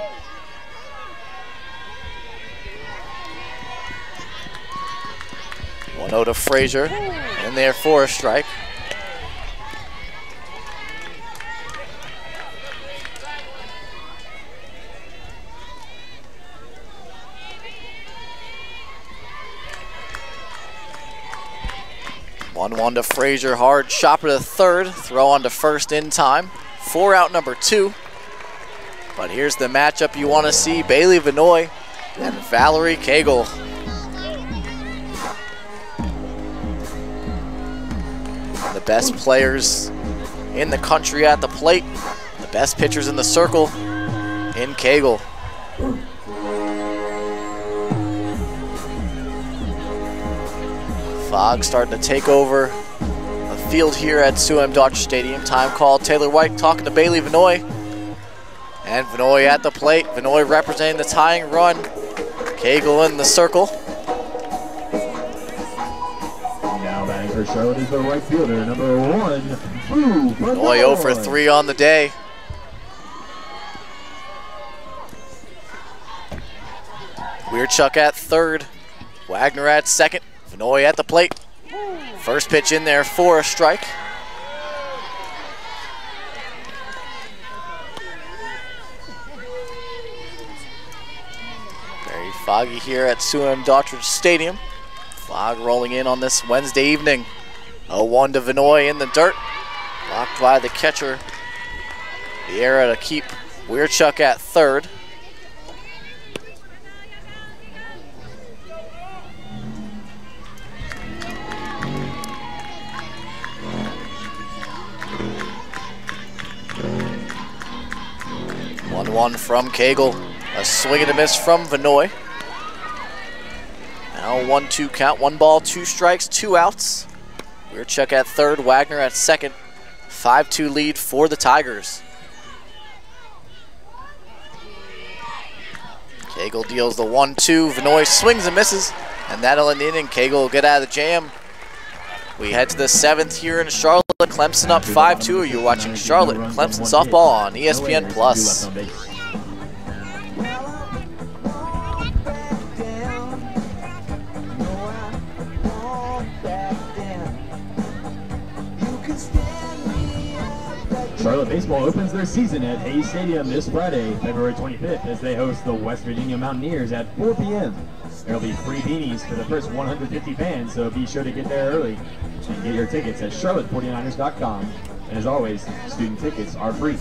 One 0 to Frazier, in there for a strike. One one to Frazier, hard chopper to third, throw on to first in time. Four out number two. But here's the matchup you want to see: Bailey Vanoy and Valerie Cagle. The best players in the country at the plate, the best pitchers in the circle in Cagle. Fog starting to take over the field here at Sue M. Daughtridge Stadium. Time call. Taylor White talking to Bailey Vanoy. And Vanoy at the plate. Vanoy representing the tying run. Cagle in the circle. Now batting for Charlotte is the right fielder, number one, Boo Vanoy 0 for 3 on the day. Weirchuck at third. Wagner at second. Vanoy at the plate. First pitch in there for a strike. Very foggy here at Sue M. Daughtridge Stadium. Fog rolling in on this Wednesday evening. 0-1 to Vanoy in the dirt. Blocked by the catcher. The Vieira to keep Weirchuck at third. One-one from Cagle. A swing and a miss from Vanoy. Now one-two count. One ball, two strikes, two outs. Weirchuck at third, Wagner at second. 5-2 lead for the Tigers. Cagle deals the 1-2. Vanoy swings and misses. And that'll end the inning. Cagle will get out of the jam. We head to the seventh here in Charlotte. Clemson up 5-2. You're watching Charlotte Clemson softball on ESPN Plus. Charlotte Baseball opens their season at Hayes Stadium this Friday, February 25th, as they host the West Virginia Mountaineers at 4 p.m. There'll be free beanies for the first 150 fans, so be sure to get there early and get your tickets at charlotte49ers.com. And as always, student tickets are free.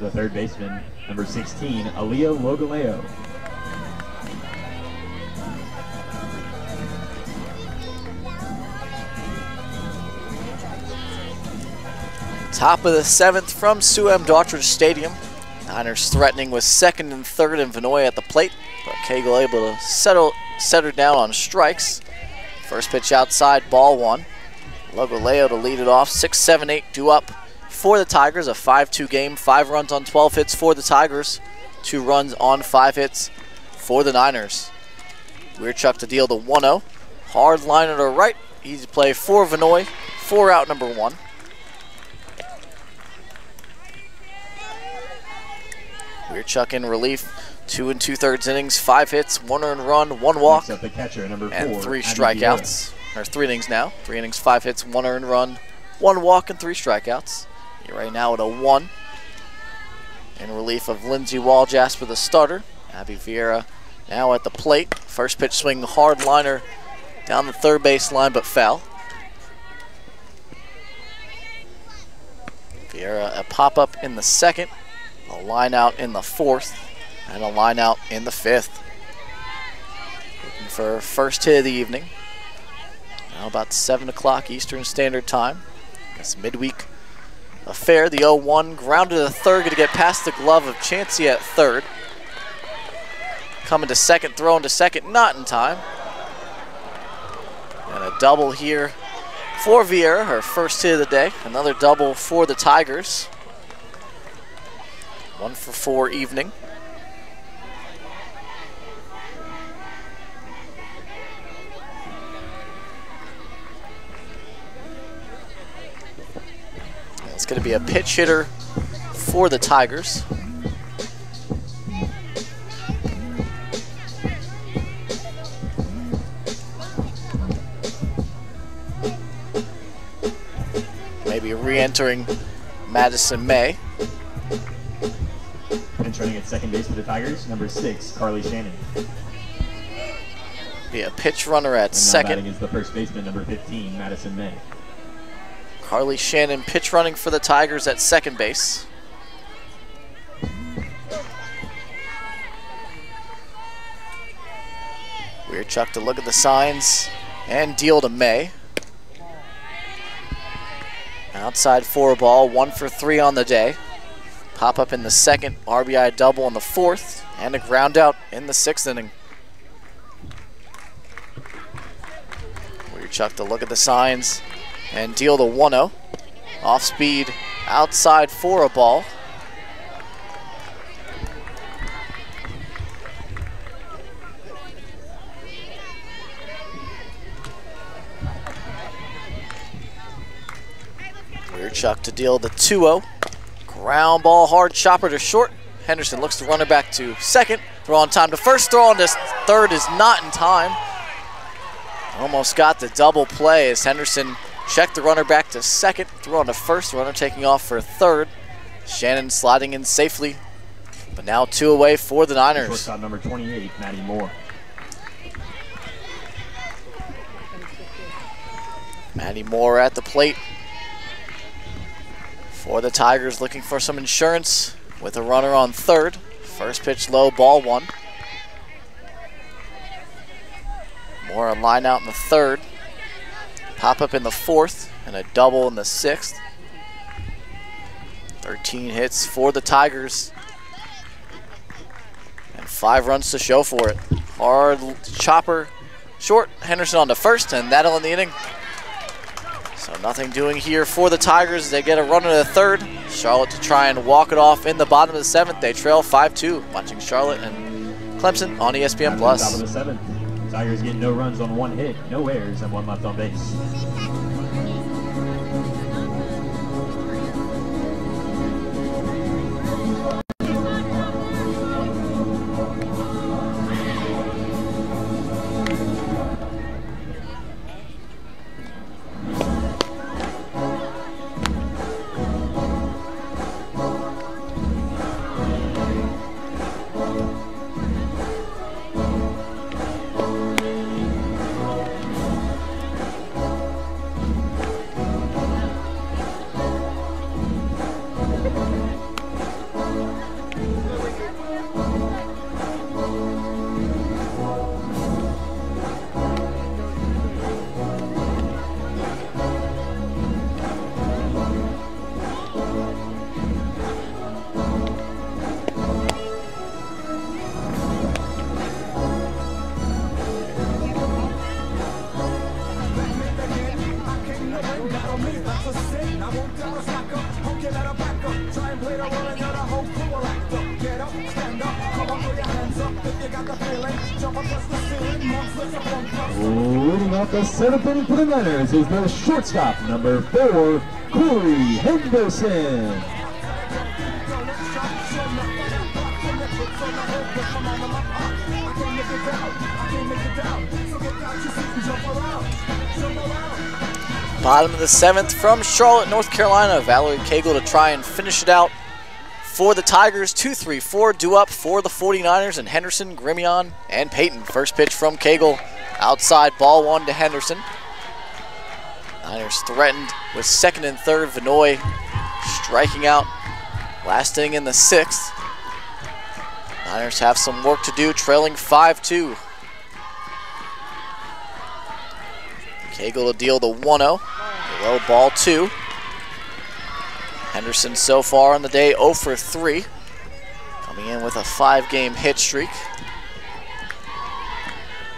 The third baseman, number 16, Aaliyah Logoleo. Top of the seventh from Sue M. Daughtridge Stadium. Niners threatening with second and third and Vanoy at the plate, but Cagle able to settle set her down on strikes. First pitch outside, ball one. Logoleo to lead it off. 6 7 8 due up for the Tigers. A 5 2 game. Five runs on 12 hits for the Tigers. Two runs on five hits for the Niners. Weirchuck to deal the 1 0. Hard liner to right. Easy play for Vanoy. Four out number one. Weirchuck in relief. Two and two thirds innings, five hits, one earned run, one walk, catcher, four, and three strikeouts. Or three innings now. Three innings, five hits, one earned run, one walk, and three strikeouts. Right now at a one. In relief of Lindsey Walljasper the starter. Abby Vieira now at the plate. First pitch swing, hard liner down the third base line, but foul. Vieira a pop up in the second, a line out in the fourth, and a line out in the fifth. Looking for first hit of the evening. Now about 7 o'clock Eastern Standard Time. It's midweek affair. The 0-1 grounded to third, going to get past the glove of Chansey at third. Coming to second, throwing to second, not in time. And a double here for Vieira, her first hit of the day. Another double for the Tigers. One for four evening. Going to be a pitch hitter for the Tigers. Maybe re-entering Madison May. And at second base for the Tigers, number six, Carly Shannon. Be a pitch runner at And second. is the first baseman, number 15, Madison May. Carly Shannon pitch running for the Tigers at second base. Weirchuck to look at the signs and deal to May. Outside four ball, one for three on the day. Pop up in the second, RBI double in the fourth, and a ground out in the sixth inning. Weirchuck to look at the signs and deal the 1 0. Off speed outside for a ball. Weirchuck to deal the 2 0. Ground ball, hard chopper to short. Henderson looks to run back to second. Throw on time to first. Throw on to third is not in time. Almost got the double play as Henderson checked the runner back to second. throw on to first. Runner taking off for third. Shannon sliding in safely. But now two away for the Niners. Shortstop number 28, Maddie Moore. Maddie Moore at the plate for the Tigers looking for some insurance with a runner on third. First pitch low, ball one. More on line out in the third. Pop up in the fourth, and a double in the sixth. 13 hits for the Tigers. And five runs to show for it. Hard chopper short. Henderson on to first, and that'll end the inning. So nothing doing here for the Tigers. As they get a run in the third. Charlotte to try and walk it off in the bottom of the seventh. They trail 5-2. Watching Charlotte and Clemson on ESPN Plus. Tigers getting no runs on one hit, no errors, and one left on base. Seventh for the Niners is the shortstop, number four, Corey Henderson. Bottom of the seventh from Charlotte, North Carolina. Valerie Cagle to try and finish it out for the Tigers. 2 3 4 due up for the 49ers and Henderson, Grimion, and Peyton. First pitch from Cagle. Outside, ball one to Henderson. Niners threatened with second and third. Vanoy striking out last inning in the sixth. Niners have some work to do, trailing 5 2. Cagle to deal the 1 0. Low ball 2. Henderson so far on the day 0 for 3. Coming in with a five game hit streak.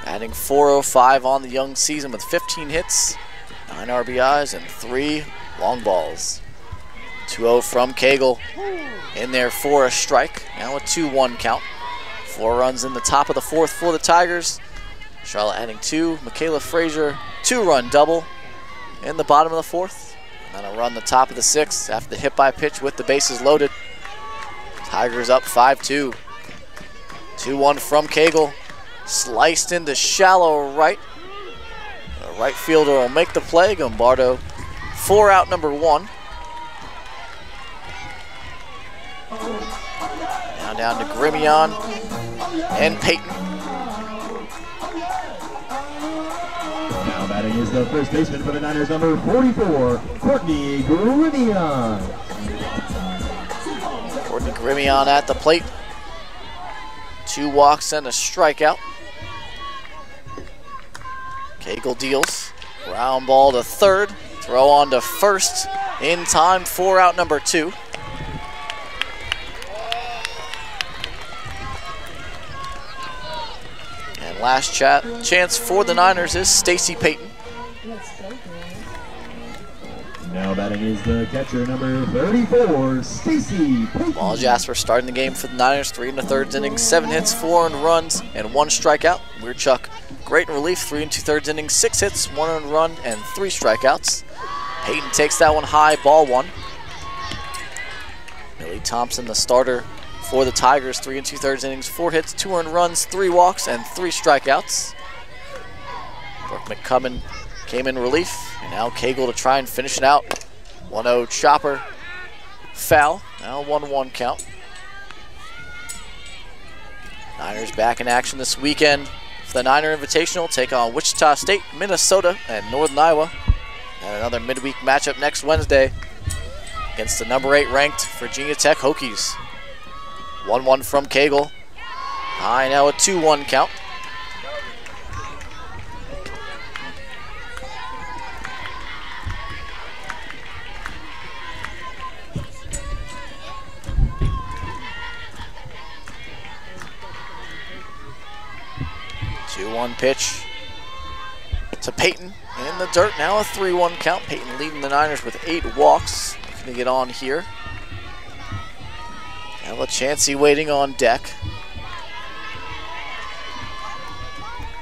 Adding 405 on the young season with 15 hits, 9 RBIs, and 3 long balls. 2 0 from Cagle in there for a strike. Now a 2 1 count. Four runs in the top of the fourth for the Tigers. Charlotte adding two. Michaela Frazier, two run double in the bottom of the fourth. And then a run the top of the sixth after the hit by pitch with the bases loaded. Tigers up 5 2. 2 1 from Cagle. Sliced into shallow right. The right fielder will make the play. Guimbarda, four out number one. Now down to Grimion and Peyton. Now batting is the first baseman for the Niners, number 44, Courtney Grimion. Courtney Grimion at the plate. Two walks and a strikeout. Cagle deals. Ground ball to third. Throw on to first in time for out number two. And last chat chance for the Niners is Stacy Payton. Now batting is the catcher, number 34, Stacy. Walljasper starting the game for the Niners, three and a thirds innings, seven hits, four earned runs, and one strikeout. Weirchuck, great in relief, three and two thirds innings, six hits, one earned run, and three strikeouts. Peyton takes that one high, ball one. Millie Thompson, the starter for the Tigers, three and two thirds innings, four hits, two earned runs, three walks, and three strikeouts. Brooke McCubbin came in relief, and now Cagle to try and finish it out. 1-0 chopper foul. Now 1-1 count. Niners back in action this weekend for the Niner Invitational. Take on Wichita State, Minnesota, and Northern Iowa. And another midweek matchup next Wednesday against the number 8 ranked Virginia Tech Hokies. 1 1 from Cagle. High now a 2 1 count. Two one pitch to Peyton in the dirt. Now a 3 1 count. Peyton leading the Niners with eight walks. To get on here. Ella Chansey waiting on deck.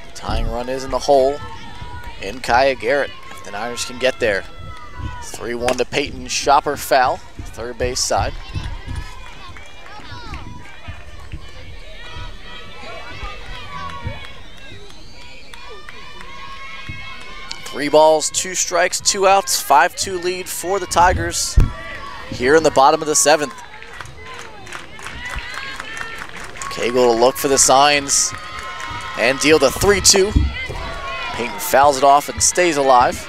The tying run is in the hole. In Kaya Garrett. If the Niners can get there. 3 1 to Peyton. Shopper foul. Third base side. Three balls, two strikes, two outs, 5 2 lead for the Tigers here in the bottom of the seventh. Cagle to look for the signs and deal the 3 2. Peyton fouls it off and stays alive.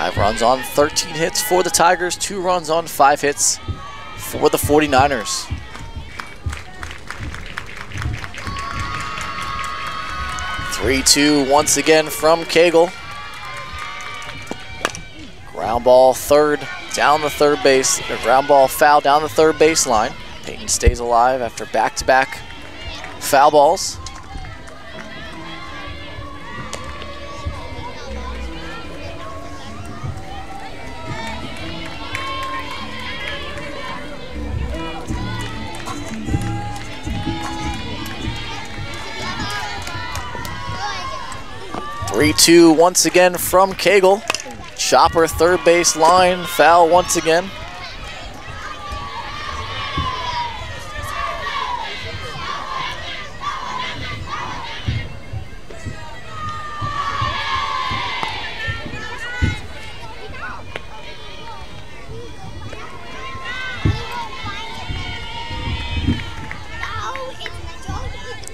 Five runs on 13 hits for the Tigers, two runs on five hits for the 49ers. Three, two, once again from Cagle. Ground ball third, down the third base, ground ball foul down the third baseline. Peyton stays alive after back-to-back foul balls. Three, two, once again from Cagle. Chopper third base line, foul once again.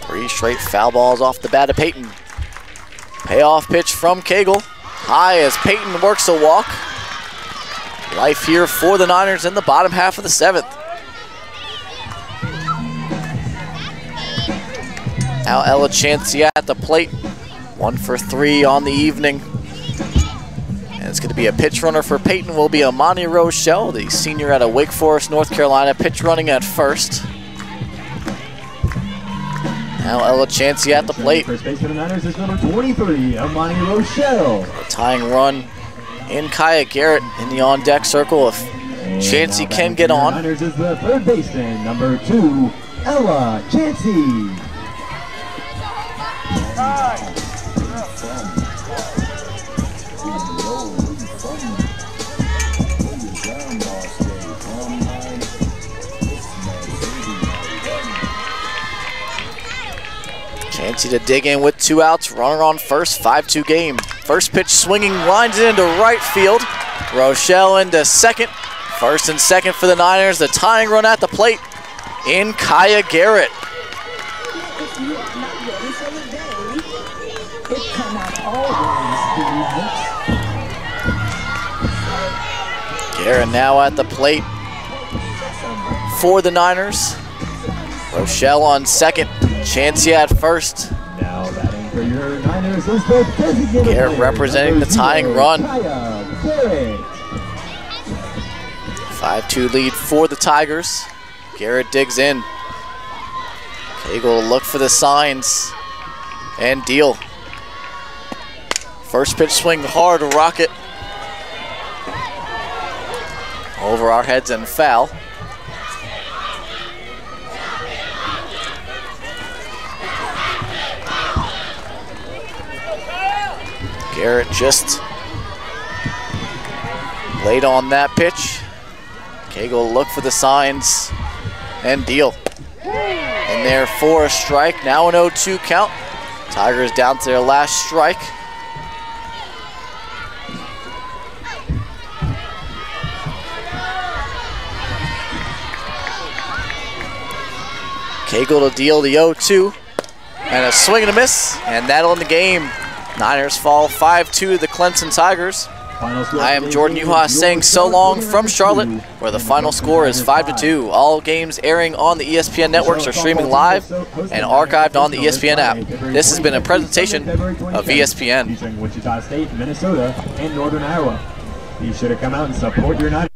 Three straight foul balls off the bat of Peyton. Payoff pitch from Cagle. High as Peyton works a walk. Life here for the Niners in the bottom half of the seventh. Now Ella Chansey at the plate. One for three on the evening. And it's going to be a pitch runner for Peyton will be Amani Rochelle, the senior out of Wake Forest, North Carolina, pitch running at first. Now Ella Chansey at the plate. First base for the Niners is number 23, Amani Rochelle. A tying run in Kaya Garrett in the on-deck circle. If And Chansey can get on. Niners is the third baseman, number two, Ella Chansey. Chansey to dig in with two outs, runner on first, 5-2 game. First pitch swinging, lines it into right field. Rochelle into second. First and second for the Niners. The tying run at the plate in Kaya Garrett. Garrett now at the plate for the Niners. Rochelle on second, Chansey at first. Now batting for your Niners is the designated Garrett representing the tying run. 5-2 lead for the Tigers. Garrett digs in. Cagle look for the signs and deal. First pitch swing hard, rocket. Over our heads and foul. Garrett just late on that pitch. Cagle look for the signs and deal. In there for a strike. Now an 0-2 count. Tigers down to their last strike. Cagle to deal the 0-2. And a swing and a miss, and that'll end the game. Niners fall 5-2 to the Clemson Tigers. I am Jordan Uhas saying so long from Charlotte, where the final score is 5-2. All games airing on the ESPN networks are streaming live and archived on the ESPN app. This has been a presentation of ESPN. Wichita State, Minnesota, and Northern Iowa. Be sure to come out and support your Niners.